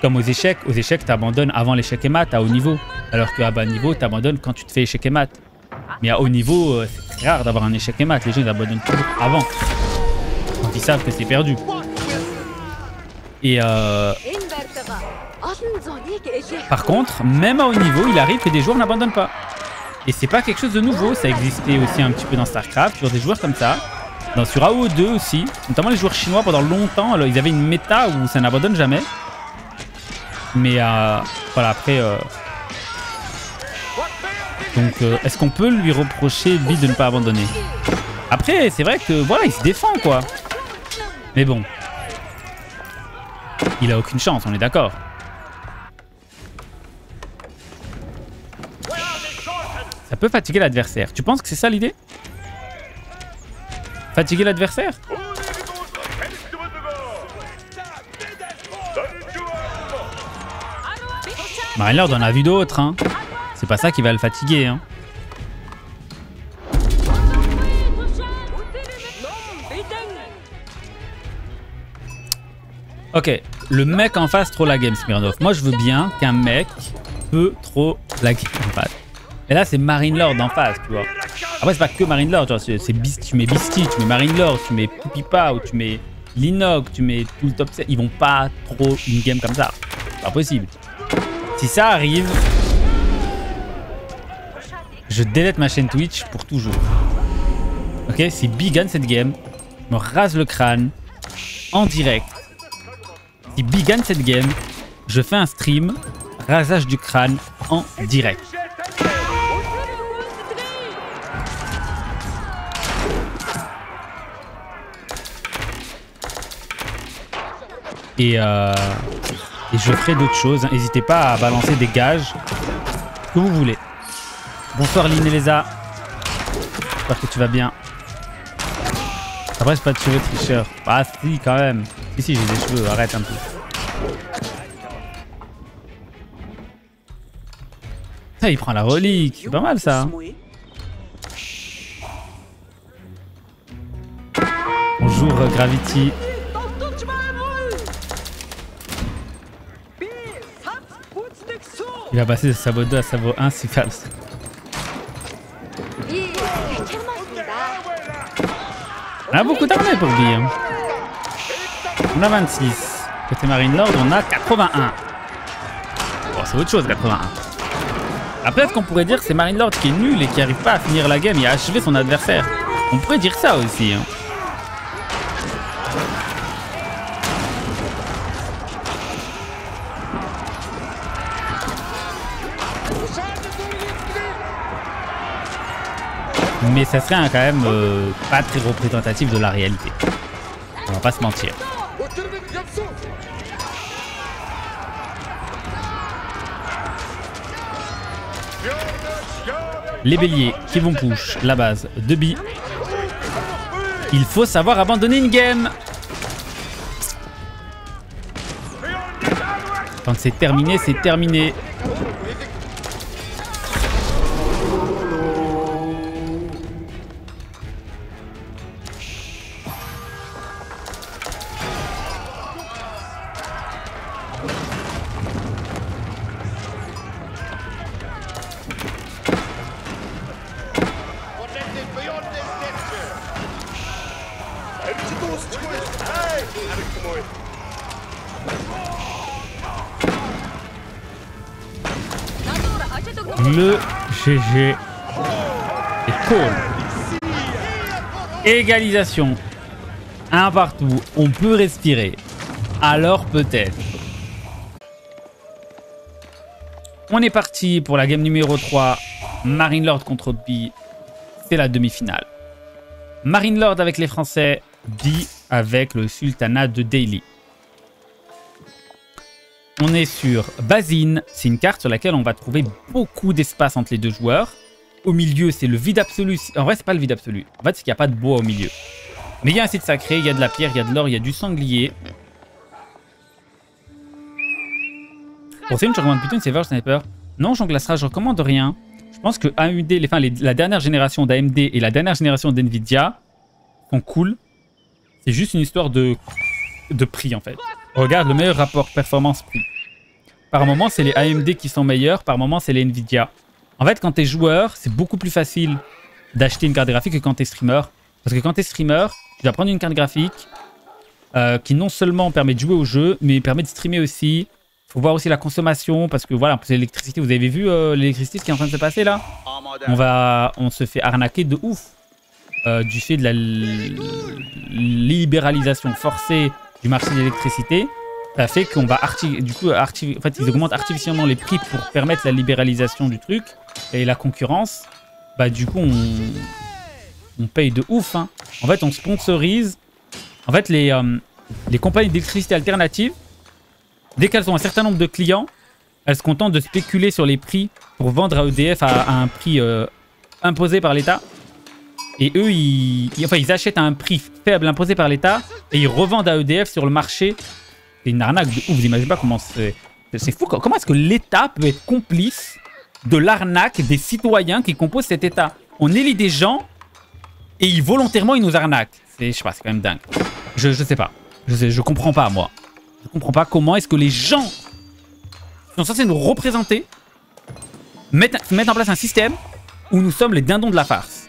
Comme aux échecs, aux échecs, t'abandonnes avant l'échec et mat à haut niveau. Alors qu'à bas niveau, t'abandonnes quand tu te fais échec et mat. Mais à haut niveau, euh, c'est très rare d'avoir un échec et mat. Les gens, ils abandonnent toujours avant. Quand ils savent que c'est perdu. Et euh, par contre, même à haut niveau, il arrive que des joueurs n'abandonnent pas. Et c'est pas quelque chose de nouveau, ça existait aussi un petit peu dans StarCraft, sur des joueurs comme ça. Dans, sur AO2 aussi, notamment les joueurs chinois pendant longtemps, alors, ils avaient une méta où ça n'abandonne jamais. Mais euh, voilà, après... euh, Donc, euh, est-ce qu'on peut lui reprocher, lui, de ne pas abandonner? Après, c'est vrai que, voilà, il se défend, quoi. Mais bon. Il a aucune chance, on est d'accord. Ça peut fatiguer l'adversaire. Tu penses que c'est ça l'idée? Fatiguer l'adversaire? Marine Lord en a vu d'autres, hein. C'est pas ça qui va le fatiguer, hein. Ok, le mec en face trop la game, Smirnov. Moi, je veux bien qu'un mec peut trop la en face. Et là, c'est Marine Lord en face, tu vois. Après, c'est pas que Marine Lord. C'est, c'est Beast- tu mets Beastie, tu mets Marine Lord, tu mets Poupipa ou tu mets Linog, tu mets tout le top 7. Ils vont pas trop une game comme ça. Pas possible. Si ça arrive, je délète ma chaîne Twitch pour toujours. Ok, si B gagne cette game, me rase le crâne en direct. Si B gagne cette game, je fais un stream, rasage du crâne en direct. Et, euh, et je ferai d'autres choses. N'hésitez pas à balancer des gages que vous voulez. Bonsoir Lisa. J'espère que tu vas bien. Après, c'est pas de cheveux tricheur. Ah si, quand même. Si, j'ai des cheveux. Arrête un peu. Ça, il prend la relique. C'est pas mal, ça. hein. Bonjour, Gravity. Il va passer de sabot 2 à sabot 1 si fast. On a beaucoup d'armées pour lui. Hein. On a 26. Côté Marine Lord, on a 81. Bon, c'est autre chose, 81. Après, ce qu'on pourrait dire, c'est Marine Lord qui est nul et qui n'arrive pas à finir la game et à achever son adversaire. On pourrait dire ça aussi. Hein. Mais ça serait quand même euh, pas très représentatif de la réalité. On va pas se mentir. Les béliers qui vont push la base de B. Il faut savoir abandonner une game. Quand c'est terminé, c'est terminé. Égalisation. Un partout. On peut respirer. Alors peut-être. On est parti pour la game numéro 3. Marine Lord contre B. C'est la demi-finale. Marine Lord avec les Français. B avec le Sultanat de Delhi. On est sur Basine, c'est une carte sur laquelle on va trouver beaucoup d'espace entre les deux joueurs. Au milieu, c'est le vide absolu. En vrai, c'est pas le vide absolu. En fait, c'est qu'il n'y a pas de bois au milieu. Mais il y a un site sacré, il y a de la pierre, il y a de l'or, il y a du sanglier. Pour une je recommande plutôt une Saver Sniper. Non, Jean Glassera, je recommande rien. Je pense que AMD, les, enfin, la dernière génération d'AMD et la dernière génération d'NVIDIA sont cool. C'est juste une histoire de, de prix, en fait. Regarde le meilleur rapport performance-prix. Par moment, c'est les AMD qui sont meilleurs, par moment, c'est les Nvidia. En fait, quand t'es joueur, c'est beaucoup plus facile d'acheter une carte graphique que quand t'es streamer. Parce que quand t'es streamer, tu dois prendre une carte graphique euh, qui non seulement permet de jouer au jeu, mais permet de streamer aussi. Faut voir aussi la consommation, parce que voilà, l'électricité, vous avez vu euh, l'électricité, ce qui est en train de se passer là? On, va, on se fait arnaquer de ouf euh, du fait de la libéralisation forcée du marché de l'électricité. Ça fait qu'on va du coup ils augmentent artificiellement les prix pour permettre la libéralisation du truc et la concurrence. Bah du coup on, on paye de ouf. hein. En fait on sponsorise. En fait les, euh, les compagnies d'électricité alternatives, dès qu'elles ont un certain nombre de clients, elles se contentent de spéculer sur les prix pour vendre à EDF à, un prix euh, imposé par l'État. Et eux, ils, ils- enfin, ils achètent à un prix faible imposé par l'État et ils revendent à EDF sur le marché. C'est une arnaque de ouf. Vous imaginez pas comment c'est. C'est fou. Comment est-ce que l'État peut être complice de l'arnaque des citoyens qui composent cet État On élit des gens et ils volontairement ils nous arnaquent. C'est, je sais pas, c'est quand même dingue. Je, je sais pas. Je comprends pas moi. Je comprends pas comment est-ce que les gens qui sont censés nous représenter mettent, en place un système où nous sommes les dindons de la farce.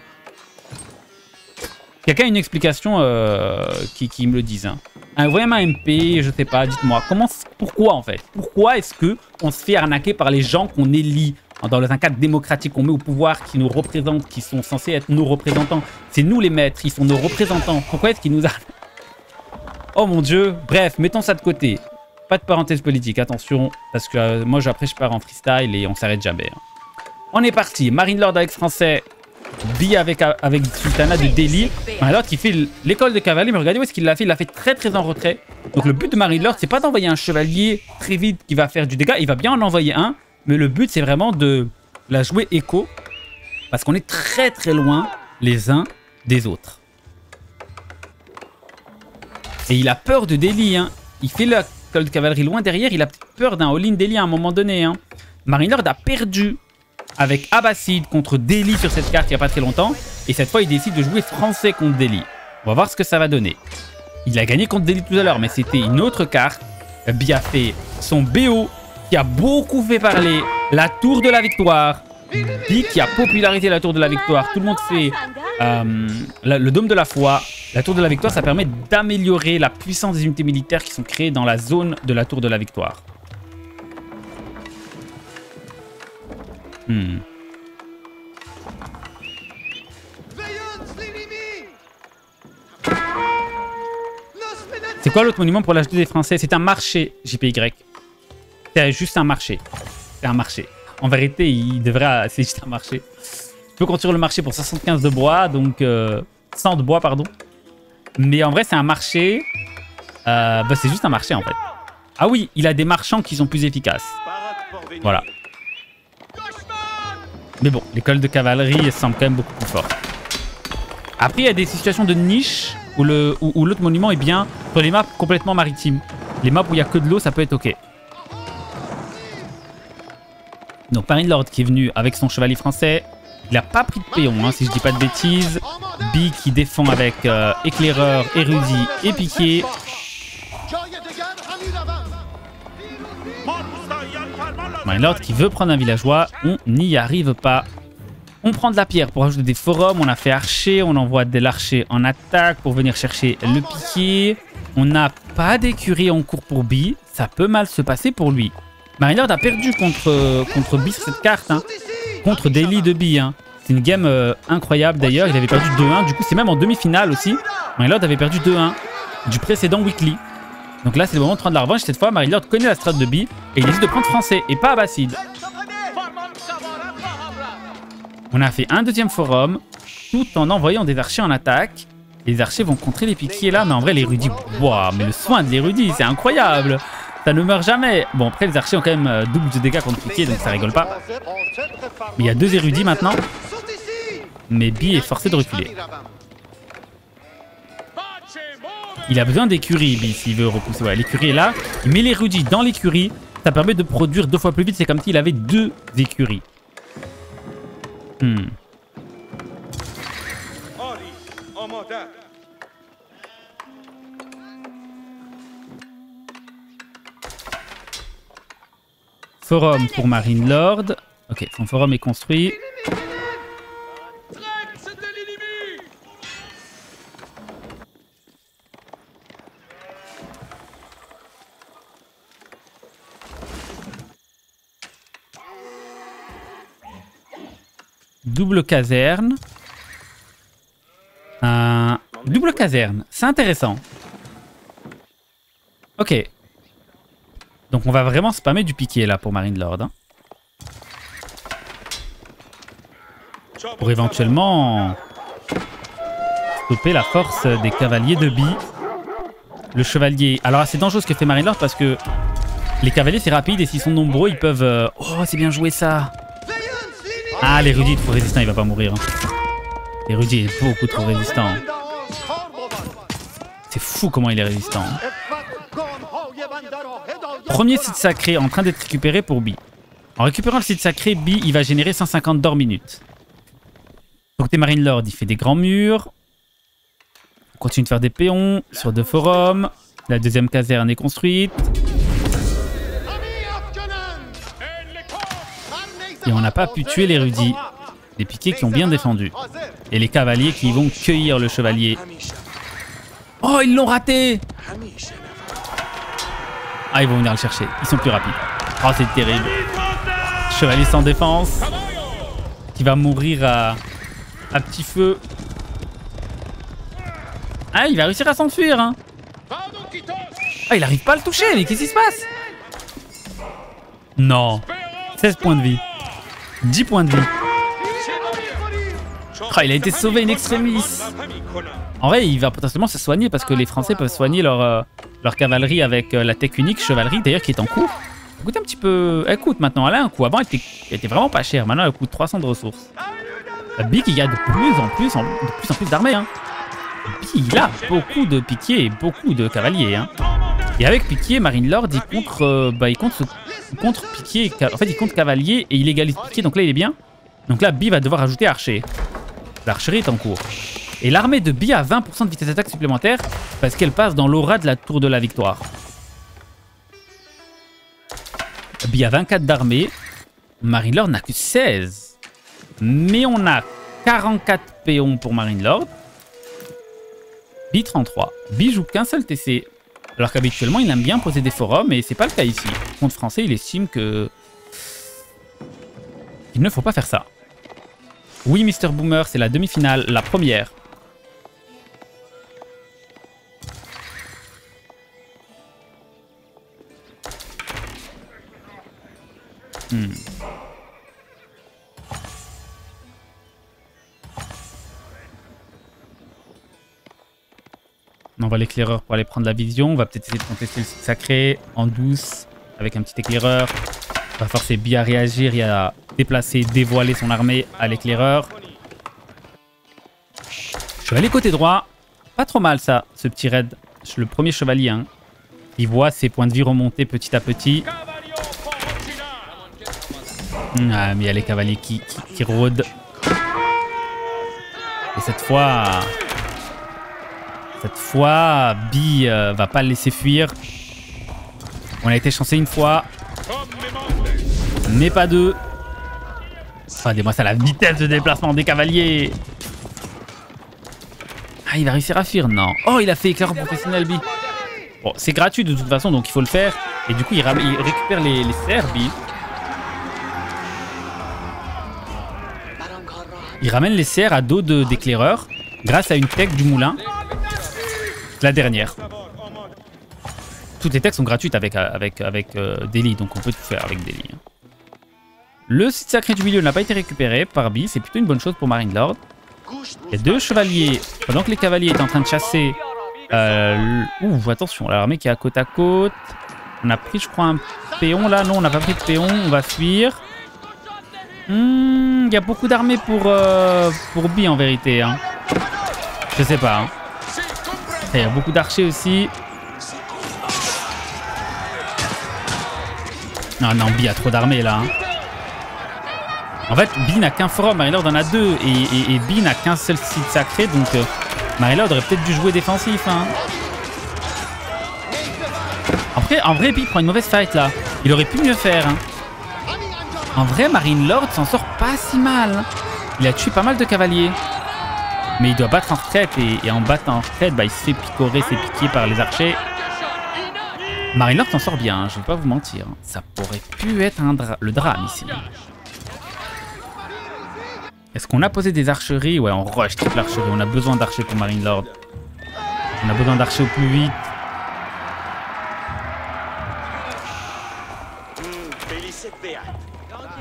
Quelqu'un a une explication euh, qui, qui me le dise. Hein. MP, je sais pas, dites-moi. Comment, pourquoi en fait? Pourquoi est-ce que on se fait arnaquer par les gens qu'on élit? Dans un cadre démocratique qu'on met au pouvoir, qui nous représentent, qui sont censés être nos représentants C'est nous les maîtres, ils sont nos représentants. Pourquoi est-ce qu'ils nous arnaquent Oh mon dieu Bref, mettons ça de côté. Pas de parenthèse politique, attention, parce que euh, moi, après, je pars en freestyle et on s'arrête jamais. hein. On est parti. Marine Lord avec français. Bi avec, avec Sultana de Delhi. Marine Lord qui fait l'école de cavalier, mais regardez où est-ce qu'il l'a fait. Il l'a fait très très en retrait. Donc le but de Marine Lord, c'est pas d'envoyer un chevalier très vite qui va faire du dégât. Il va bien en envoyer un, mais le but, c'est vraiment de la jouer écho. Parce qu'on est très très loin les uns des autres. Et il a peur de Delhi. Hein. Il fait la l'école de cavalerie loin derrière. Il a peur d'un all-in Delhi à un moment donné. Hein. Marine Lord a perdu avec Abbasid contre Delhi sur cette carte il n'y a pas très longtemps. Et cette fois, il décide de jouer français contre Delhi. On va voir ce que ça va donner. Il a gagné contre Delhi tout à l'heure, mais c'était une autre carte. Bi a fait son BO qui a beaucoup fait parler. La tour de la victoire. Bi qui a popularisé la tour de la victoire. Tout le monde fait euh, le dôme de la foi. La tour de la victoire, ça permet d'améliorer la puissance des unités militaires qui sont créées dans la zone de la tour de la victoire. Hmm. C'est quoi l'autre monument pour l'âge des Français? C'est un marché, JPY. C'est juste un marché. C'est un marché. En vérité, il devrait... C'est juste un marché. Tu peux construire le marché pour 75 de bois, donc... euh, 100 de bois, pardon. Mais en vrai, c'est un marché... euh, bah, c'est juste un marché, en fait. Ah oui, il a des marchands qui sont plus efficaces. Voilà. Mais bon, l'école de cavalerie semble quand même beaucoup plus forte. Après, il y a des situations de niche où le- où- l'autre monument est bien sur les maps complètement maritimes. Les maps où il n'y a que de l'eau, ça peut être ok. Donc, Marine Lord qui est venu avec son chevalier français. Il n'a pas pris de péon, hein, si je dis pas de bêtises. B qui défend avec euh, éclaireur, érudit et piqué. Marine Lord qui veut prendre un villageois. On n'y arrive pas. On prend de la pierre pour ajouter des forums. On a fait archer. On envoie de l'archer en attaque pour venir chercher le piqué. On n'a pas d'écurie en cours pour B. Ça peut mal se passer pour lui. Marine Lord a perdu contre, contre B sur cette carte. hein. Contre Daily de B. hein. C'est une game euh, incroyable d'ailleurs. Il avait perdu 2-1. Du coup, c'est même en demi-finale aussi. Marine Lord avait perdu 2-1 du précédent weekly. Donc là, c'est le moment de prendre la revanche. Cette fois, Marine Lord connaît la strat de B et il décide de prendre français et pas Abbasid. On a fait un deuxième forum tout en envoyant des archers en attaque. Les archers vont contrer les piquiers là, mais en vrai, l'érudit, waouh, mais le soin de l'érudit, c'est incroyable. Ça ne meurt jamais. Bon, après, les archers ont quand même euh, double de dégâts contre piquier, donc ça rigole pas. Il y a deux érudits maintenant. Mais B est forcé de reculer. Il a besoin d'écurie, B, s'il veut repousser. Ouais, l'écurie est là. Il met l'érudit dans l'écurie. Ça permet de produire deux fois plus vite. C'est comme s'il avait deux écuries. Hmm. Forum pour Marine Lord. Ok, son forum est construit. Double caserne. Un double caserne. C'est intéressant. Ok. Donc on va vraiment spammer du piqué là pour Marine Lord. hein. Pour éventuellement stopper la force des cavaliers de Bi. Le chevalier. Alors c'est dangereux ce que fait Marine Lord parce que les cavaliers c'est rapide et s'ils sont nombreux ils peuvent... euh, Oh c'est bien joué ça Ah l'érudit est trop résistant il va pas mourir. hein. L'érudit est beaucoup trop résistant. C'est fou comment il est résistant. hein. Premier site sacré en train d'être récupéré pour Bi. En récupérant le site sacré, Bi, il va générer 150 d'or minute. Donc Marine Lord, il fait des grands murs. On continue de faire des péons sur deux forums. La deuxième caserne est construite. Et on n'a pas pu tuer. Les piquets qui ont bien défendu. Et les cavaliers qui vont cueillir le chevalier. Oh, ils l'ont raté Ah, ils vont venir le chercher. Ils sont plus rapides. Oh, c'est terrible. Chevalier sans défense. Qui va mourir à, à petit feu. Ah, il va réussir à s'enfuir. Hein. Ah, il arrive pas à le toucher, mais qu'est-ce qui se passe? Non. 16 points de vie. 10 points de vie. Ah, il a été sauvé in extremis. En vrai, il va potentiellement se soigner parce que les Français peuvent soigner leur, euh, leur cavalerie avec euh, la tech unique chevalerie, d'ailleurs, qui est en cours. Ça coûte un petit peu. Elle coûte maintenant, elle a un coût. Avant, elle était, elle était vraiment pas chère. Maintenant, elle coûte 300 de ressources. La Big, il y a de plus en plus, en, de plus en plus d'armées. Hein. Il a beaucoup de piquiers et beaucoup de cavaliers. Hein. Et avec piquier, Marine Lord, il contre, euh, bah, il il contre piquier. En fait, il contre cavalier et il égalise piquier. Donc là, il est bien. Donc là, Bi va devoir ajouter archer. L'archerie est en cours. Et l'armée de Bi a 20% de vitesse d'attaque supplémentaire parce qu'elle passe dans l'aura de la tour de la victoire. Bi a 24 d'armée. Marine Lord n'a que 16. Mais on a 44 péons pour Marine Lord. Bi 33. Bi joue qu'un seul TC. Alors qu'habituellement, il aime bien poser des forums et c'est pas le cas ici. Contre français, il estime que... Il ne faut pas faire ça. Oui, Mr. Boomer, c'est la demi-finale, la première. Hmm. On va l'éclaireur pour aller prendre la vision. On va peut-être essayer de contester le sacré en douce avec un petit éclaireur. On va forcer Bi à réagir et à déplacer, dévoiler son armée à l'éclaireur. Chevalier côté droit. Pas trop mal ça, ce petit raid. Le premier chevalier. Hein. Il voit ses points de vie remonter petit à petit. Ah, mais il y a les cavaliers qui, rôdent. Et cette fois... Cette fois, Bi euh, va pas le laisser fuir. On a été chancé une fois. Mais pas deux. Regardez-moi ça, la vitesse de déplacement des cavaliers. Ah, il va réussir à fuir Non. Oh, il a fait éclaireur professionnel, Bi. Bon, c'est gratuit de toute façon, donc il faut le faire. Et du coup, il, récupère les, les serres, Bi. Il ramène les serres à dos d'éclaireur grâce à une tech du moulin. La dernière. Toutes les techs sont gratuites avec, avec, avec euh, donc on peut tout faire avec Deli. Hein. Le site sacré du milieu n'a pas été récupéré par Bi, c'est plutôt une bonne chose pour Marine Lord. A deux chevaliers, pendant que les cavaliers étaient en train de chasser... Euh, ouh, attention, l'armée qui est à côte à côte. On a pris, je crois, un péon là. Non, on n'a pas pris de péon, on va fuir. Hmm, il y a beaucoup d'armées pour, euh, pour Bi en vérité. Hein. Je sais pas. Hein. Il y a beaucoup d'archers aussi. Non, non, Bi a trop d'armées là. Hein. En fait, Bi n'a qu'un forum, Marilord en a deux. Et, et, Bi n'a qu'un seul site sacré, donc euh, Marilord aurait peut-être dû jouer défensif. Hein. Après, en vrai, Bi prend une mauvaise fight là. Il aurait pu mieux faire. Hein. En vrai, Marine Lord s'en sort pas si mal. Il a tué pas mal de cavaliers. Mais il doit battre en retraite et, en battant en retraite, bah, il se fait picorer, c'est piqué par les archers. Marine Lord s'en sort bien, hein, je vais pas vous mentir. Ça pourrait pu être le drame ici. Est-ce qu'on a posé des archeries? Ouais, on rush toute l'archerie. On a besoin d'archers pour Marine Lord. On a besoin d'archers au plus vite.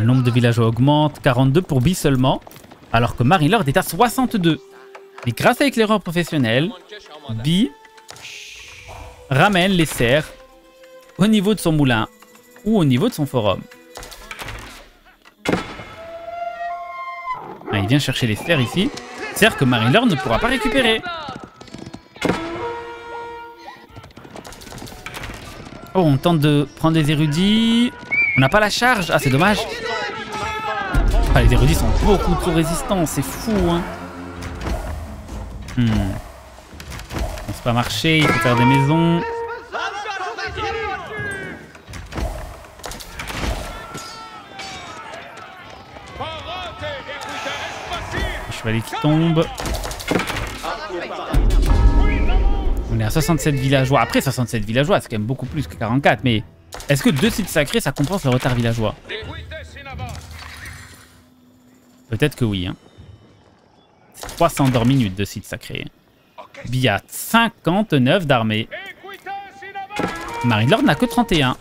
Le nombre de villageois augmente, 42 pour Bi seulement, alors que Marie-Lord est à 62. Mais grâce à l'éclaireur professionnel, Bi ramène les serres au niveau de son moulin ou au niveau de son forum. Ah, il vient chercher les serres ici. Serres que Marie-Lord ne pourra pas récupérer. Oh, on tente de prendre des érudits. On n'a pas la charge. Ah, c'est dommage. Ah, les érudits sont beaucoup trop résistants. C'est fou, hein. Hmm. On pas marcher. Il faut faire des maisons. Le chevalier qui tombe. On est à 67 villageois. Après, 67 villageois, c'est quand même beaucoup plus que 44. Mais est-ce que deux sites sacrés, ça compense le retard villageois? Peut-être que oui. Hein. 300 d'or minutes de sites sacrés. Biat, 59 d'armée. Marine Lord n'a que 31.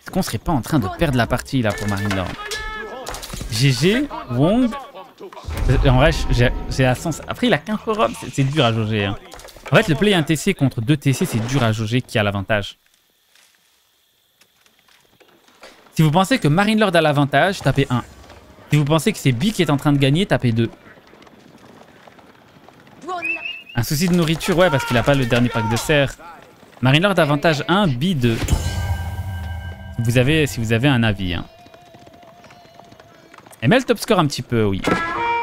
Est-ce qu'on serait pas en train de perdre la partie là pour Marine Lord GG, Wong. Euh, En vrai, j'ai la sens. Après, il a qu'un forum, c'est- c'est dur à jauger. hein. En fait, le play 1 TC contre 2 TC, c'est dur à jauger qui a l'avantage. Si vous pensez que Marine Lord a l'avantage, tapez 1. Si vous pensez que c'est B qui est en train de gagner, tapez 2. Un souci de nourriture, ouais, parce qu'il a pas le dernier pack de serre. Marine Lord avantage 1, B 2. Si vous avez, si vous avez un avis. Hein. ML top score un petit peu, oui.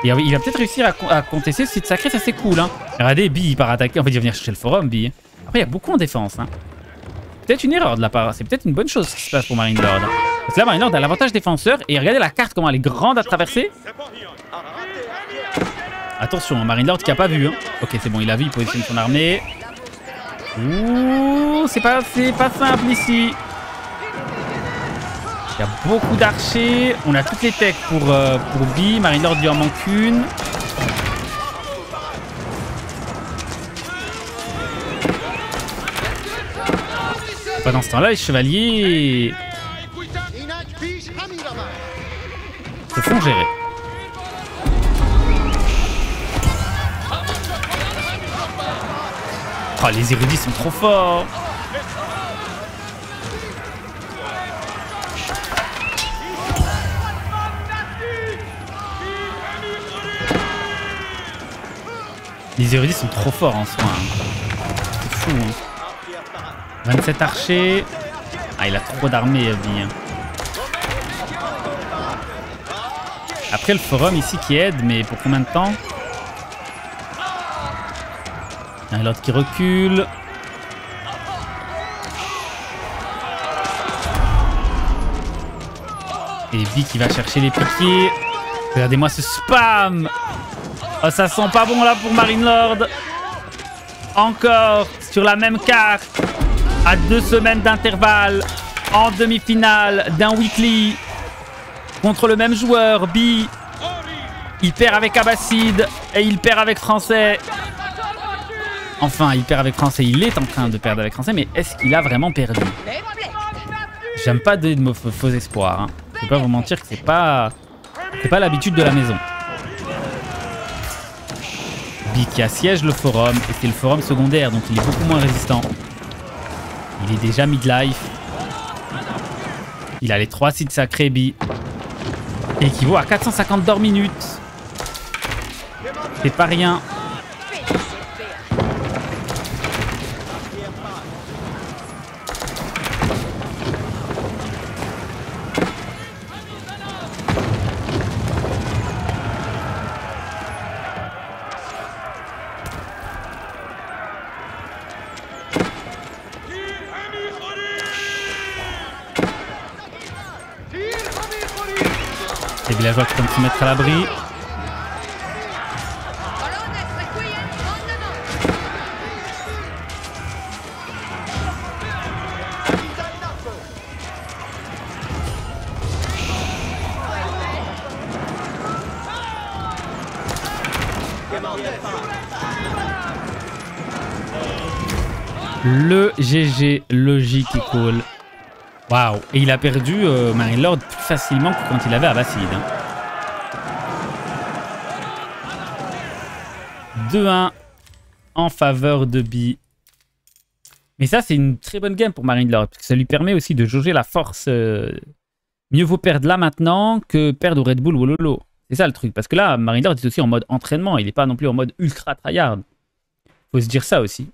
Oui, il va peut-être réussir à, con- à contester ce site sacré, ça c'est cool. Hein. Regardez, B il part attaquer, en fait il va venir chercher le forum, B. Après il y a beaucoup en défense. Hein. Peut-être une erreur de la part, c'est peut-être une bonne chose ce qui se passe pour Marine Lord. Hein. Parce que là Marine Lord a l'avantage défenseur, et regardez la carte comment elle est grande à traverser. Attention, Marine Lord qui a pas vu. Hein. Ok, c'est bon, il a vu, il positionne son armée. Ouh, c'est pas, pas simple ici. Il y a beaucoup d'archers. On a toutes les techs pour, euh, pour B. Marine Lord lui en manque une. Pendant ce temps-là, les chevaliers se font gérer. Oh, les érudits sont trop forts. Les érudits sont trop forts en soi. hein. C'est fou. hein. 27 archers. Ah, il a trop d'armées, Abby. Après, le forum ici qui aide, mais pour combien de temps? Il y a qui recule. Et B qui va chercher les piquiers. Regardez-moi ce spam Oh, ça sent pas bon là pour Marine Lord. Encore sur la même carte. À deux semaines d'intervalle. En demi-finale d'un weekly. Contre le même joueur, B. Il perd avec Abbasside. Et il perd avec Français. Enfin, il perd avec Français. Il est en train de perdre avec Français. Mais est-ce qu'il a vraiment perdu? J'aime pas donner de faux espoirs. Hein. Je vais pas vous mentir que c'est pas... C'est pas l'habitude de la maison. B qui assiège le forum, et c'est le forum secondaire, donc il est beaucoup moins résistant. Il est déjà midlife. Il a les trois sites sacrés B. Et équivaut à 450 d'or minutes. C'est pas rien. Se mettre à l'abri. Le GG logique cool. Waouh. Et il a perdu euh, Lord plus facilement que quand il avait Abbasside. hein. 2-1 en faveur de B. Mais ça, c'est une très bonne game pour Marine Lord, parce que ça lui permet aussi de jauger la force. euh, Mieux vaut perdre là maintenant que perdre au Red Bull ou au Lolo. C'est ça le truc. Parce que là, Marine Lord est aussi en mode entraînement. Il n'est pas non plus en mode ultra tryhard. Faut se dire ça aussi.